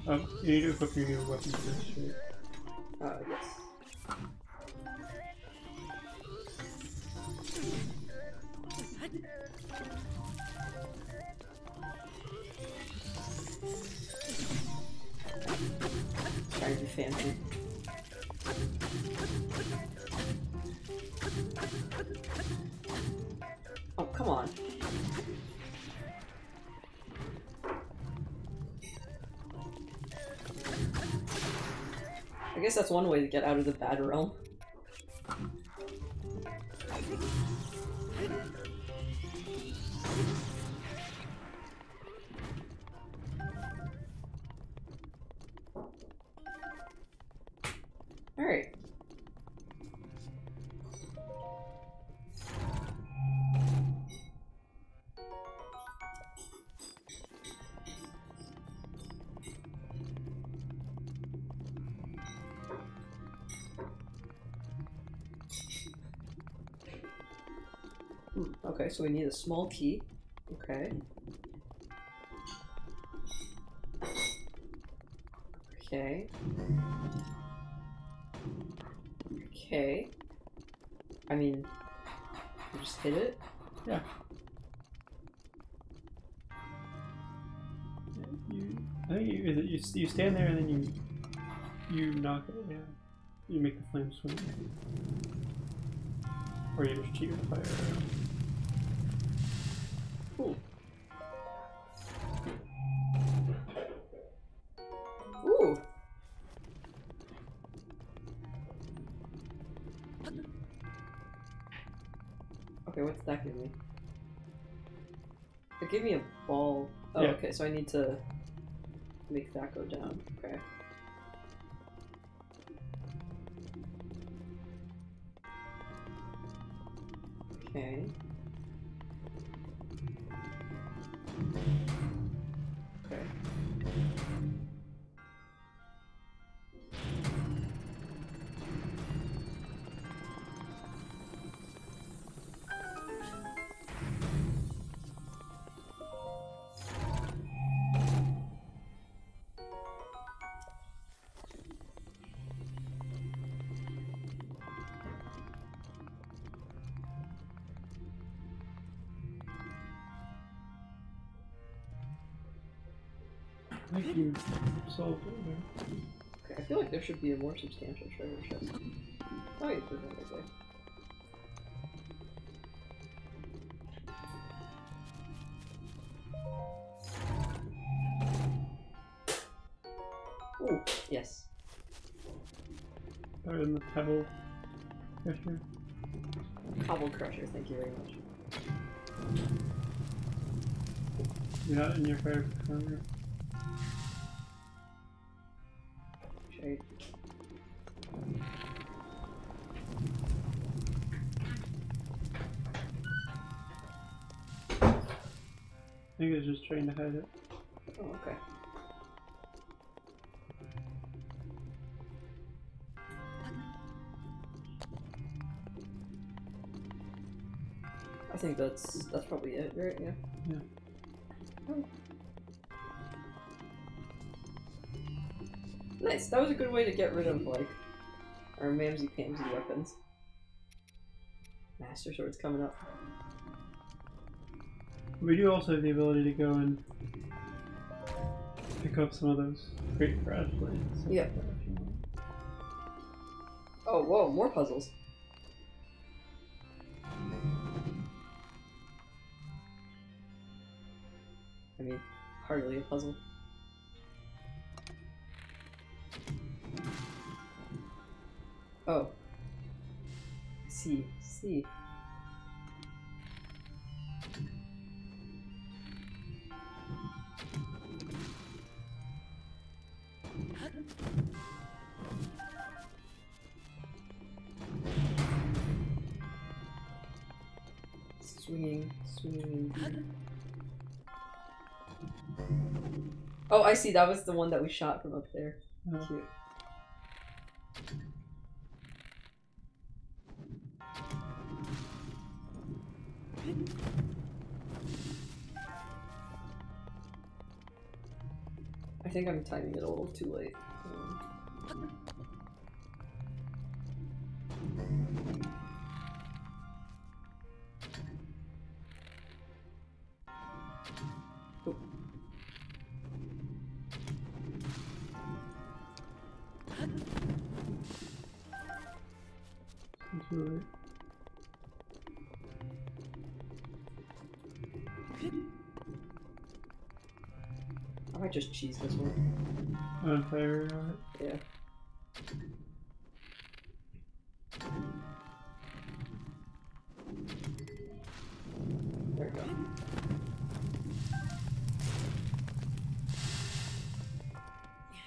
Um, you need to equip your new first, that's one way to get out of the bad realm. Okay, so we need a small key. Okay. Okay. Okay. I mean, you just hit it. Yeah, You, I think you, you, you stand there and then you you knock it. Yeah, you make the flame swing, or you just cheat with fire. So I need to make that go down. Okay. Okay. Solved. There. Okay, I feel like there should be a more substantial treasure chest. Oh, you put right there. Ooh, yes. Better than the pebble crusher. Cobble crusher, thank you very much. You're not in your fire corner. Think it's just trying to hide it. Oh, okay. I think that's that's probably it, right? Yeah. Yeah. Oh. Nice. That was a good way to get rid of like our mamsy pamsy weapons. Master sword's coming up. We do also have the ability to go and pick up some of those great crash blades. Yeah. Oh, whoa! More puzzles. I mean, hardly a puzzle. Oh. I see. See. See. That was the one that we shot from up there. Oh. Cute. I think I'm timing it a little too late. Just cheese this one. Yeah. There we go.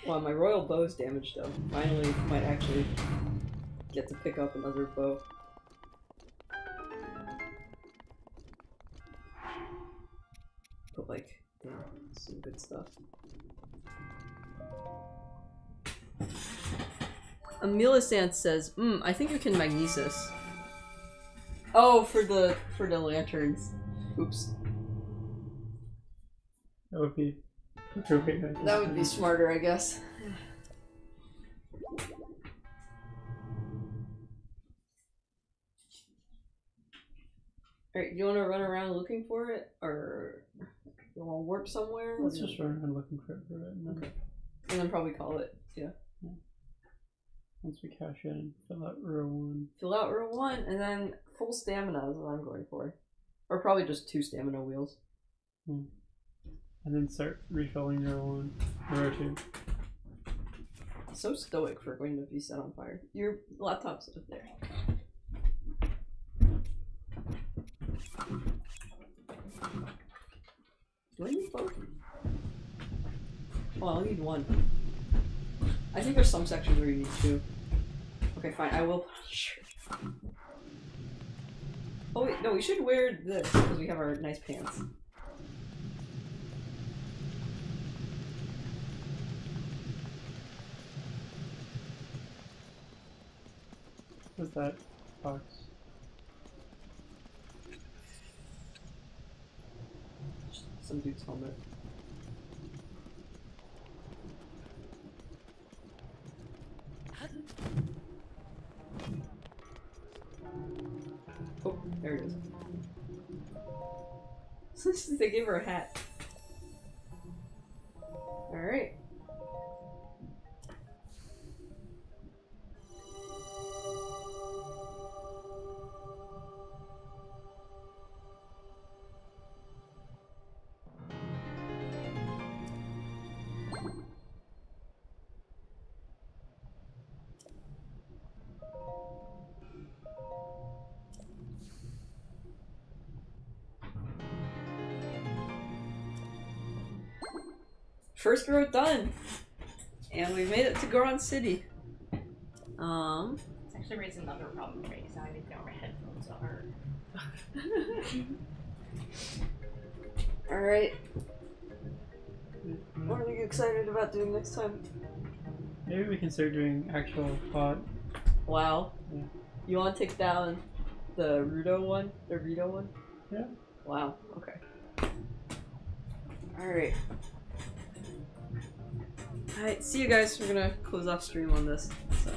Wow, my royal bow's damaged though. Finally, might actually get to pick up another bow. Amelisant says, "Hmm, I think you can magnesis." Oh, for the for the lanterns. Oops. That would be appropriate. That would be smarter, I guess. Alright, you want to run around looking for it? Or you want to warp somewhere? Let's just run around looking for it for it, and then Okay. And then probably call it. Yeah. Once we cash in, fill out row one. Fill out row one, and then full stamina is what I'm going for. Or probably just two stamina wheels. Hmm. And then start refilling row one, row two. So stoic for going to be set on fire. Your laptop's up there. Do I need both? Oh, I'll need one. I think there's some sections where you need to. Okay, fine. I will put on a shirt. Oh wait, no, we should wear this because we have our nice pants. What's that box? Some dude's helmet. Oh, there it is. <laughs> they gave her a hat. Alright. First row done! And we made it to Goron City. Um, It's actually raised another problem for me because I think now my headphones are. <laughs> alright. What are you excited about doing next time? Maybe we can start doing actual plot. Wow. Yeah. You want to take down the Rudo one? The Rito one? Yeah. Wow, okay. Alright. Alright, see you guys. We're gonna close off stream on this. So.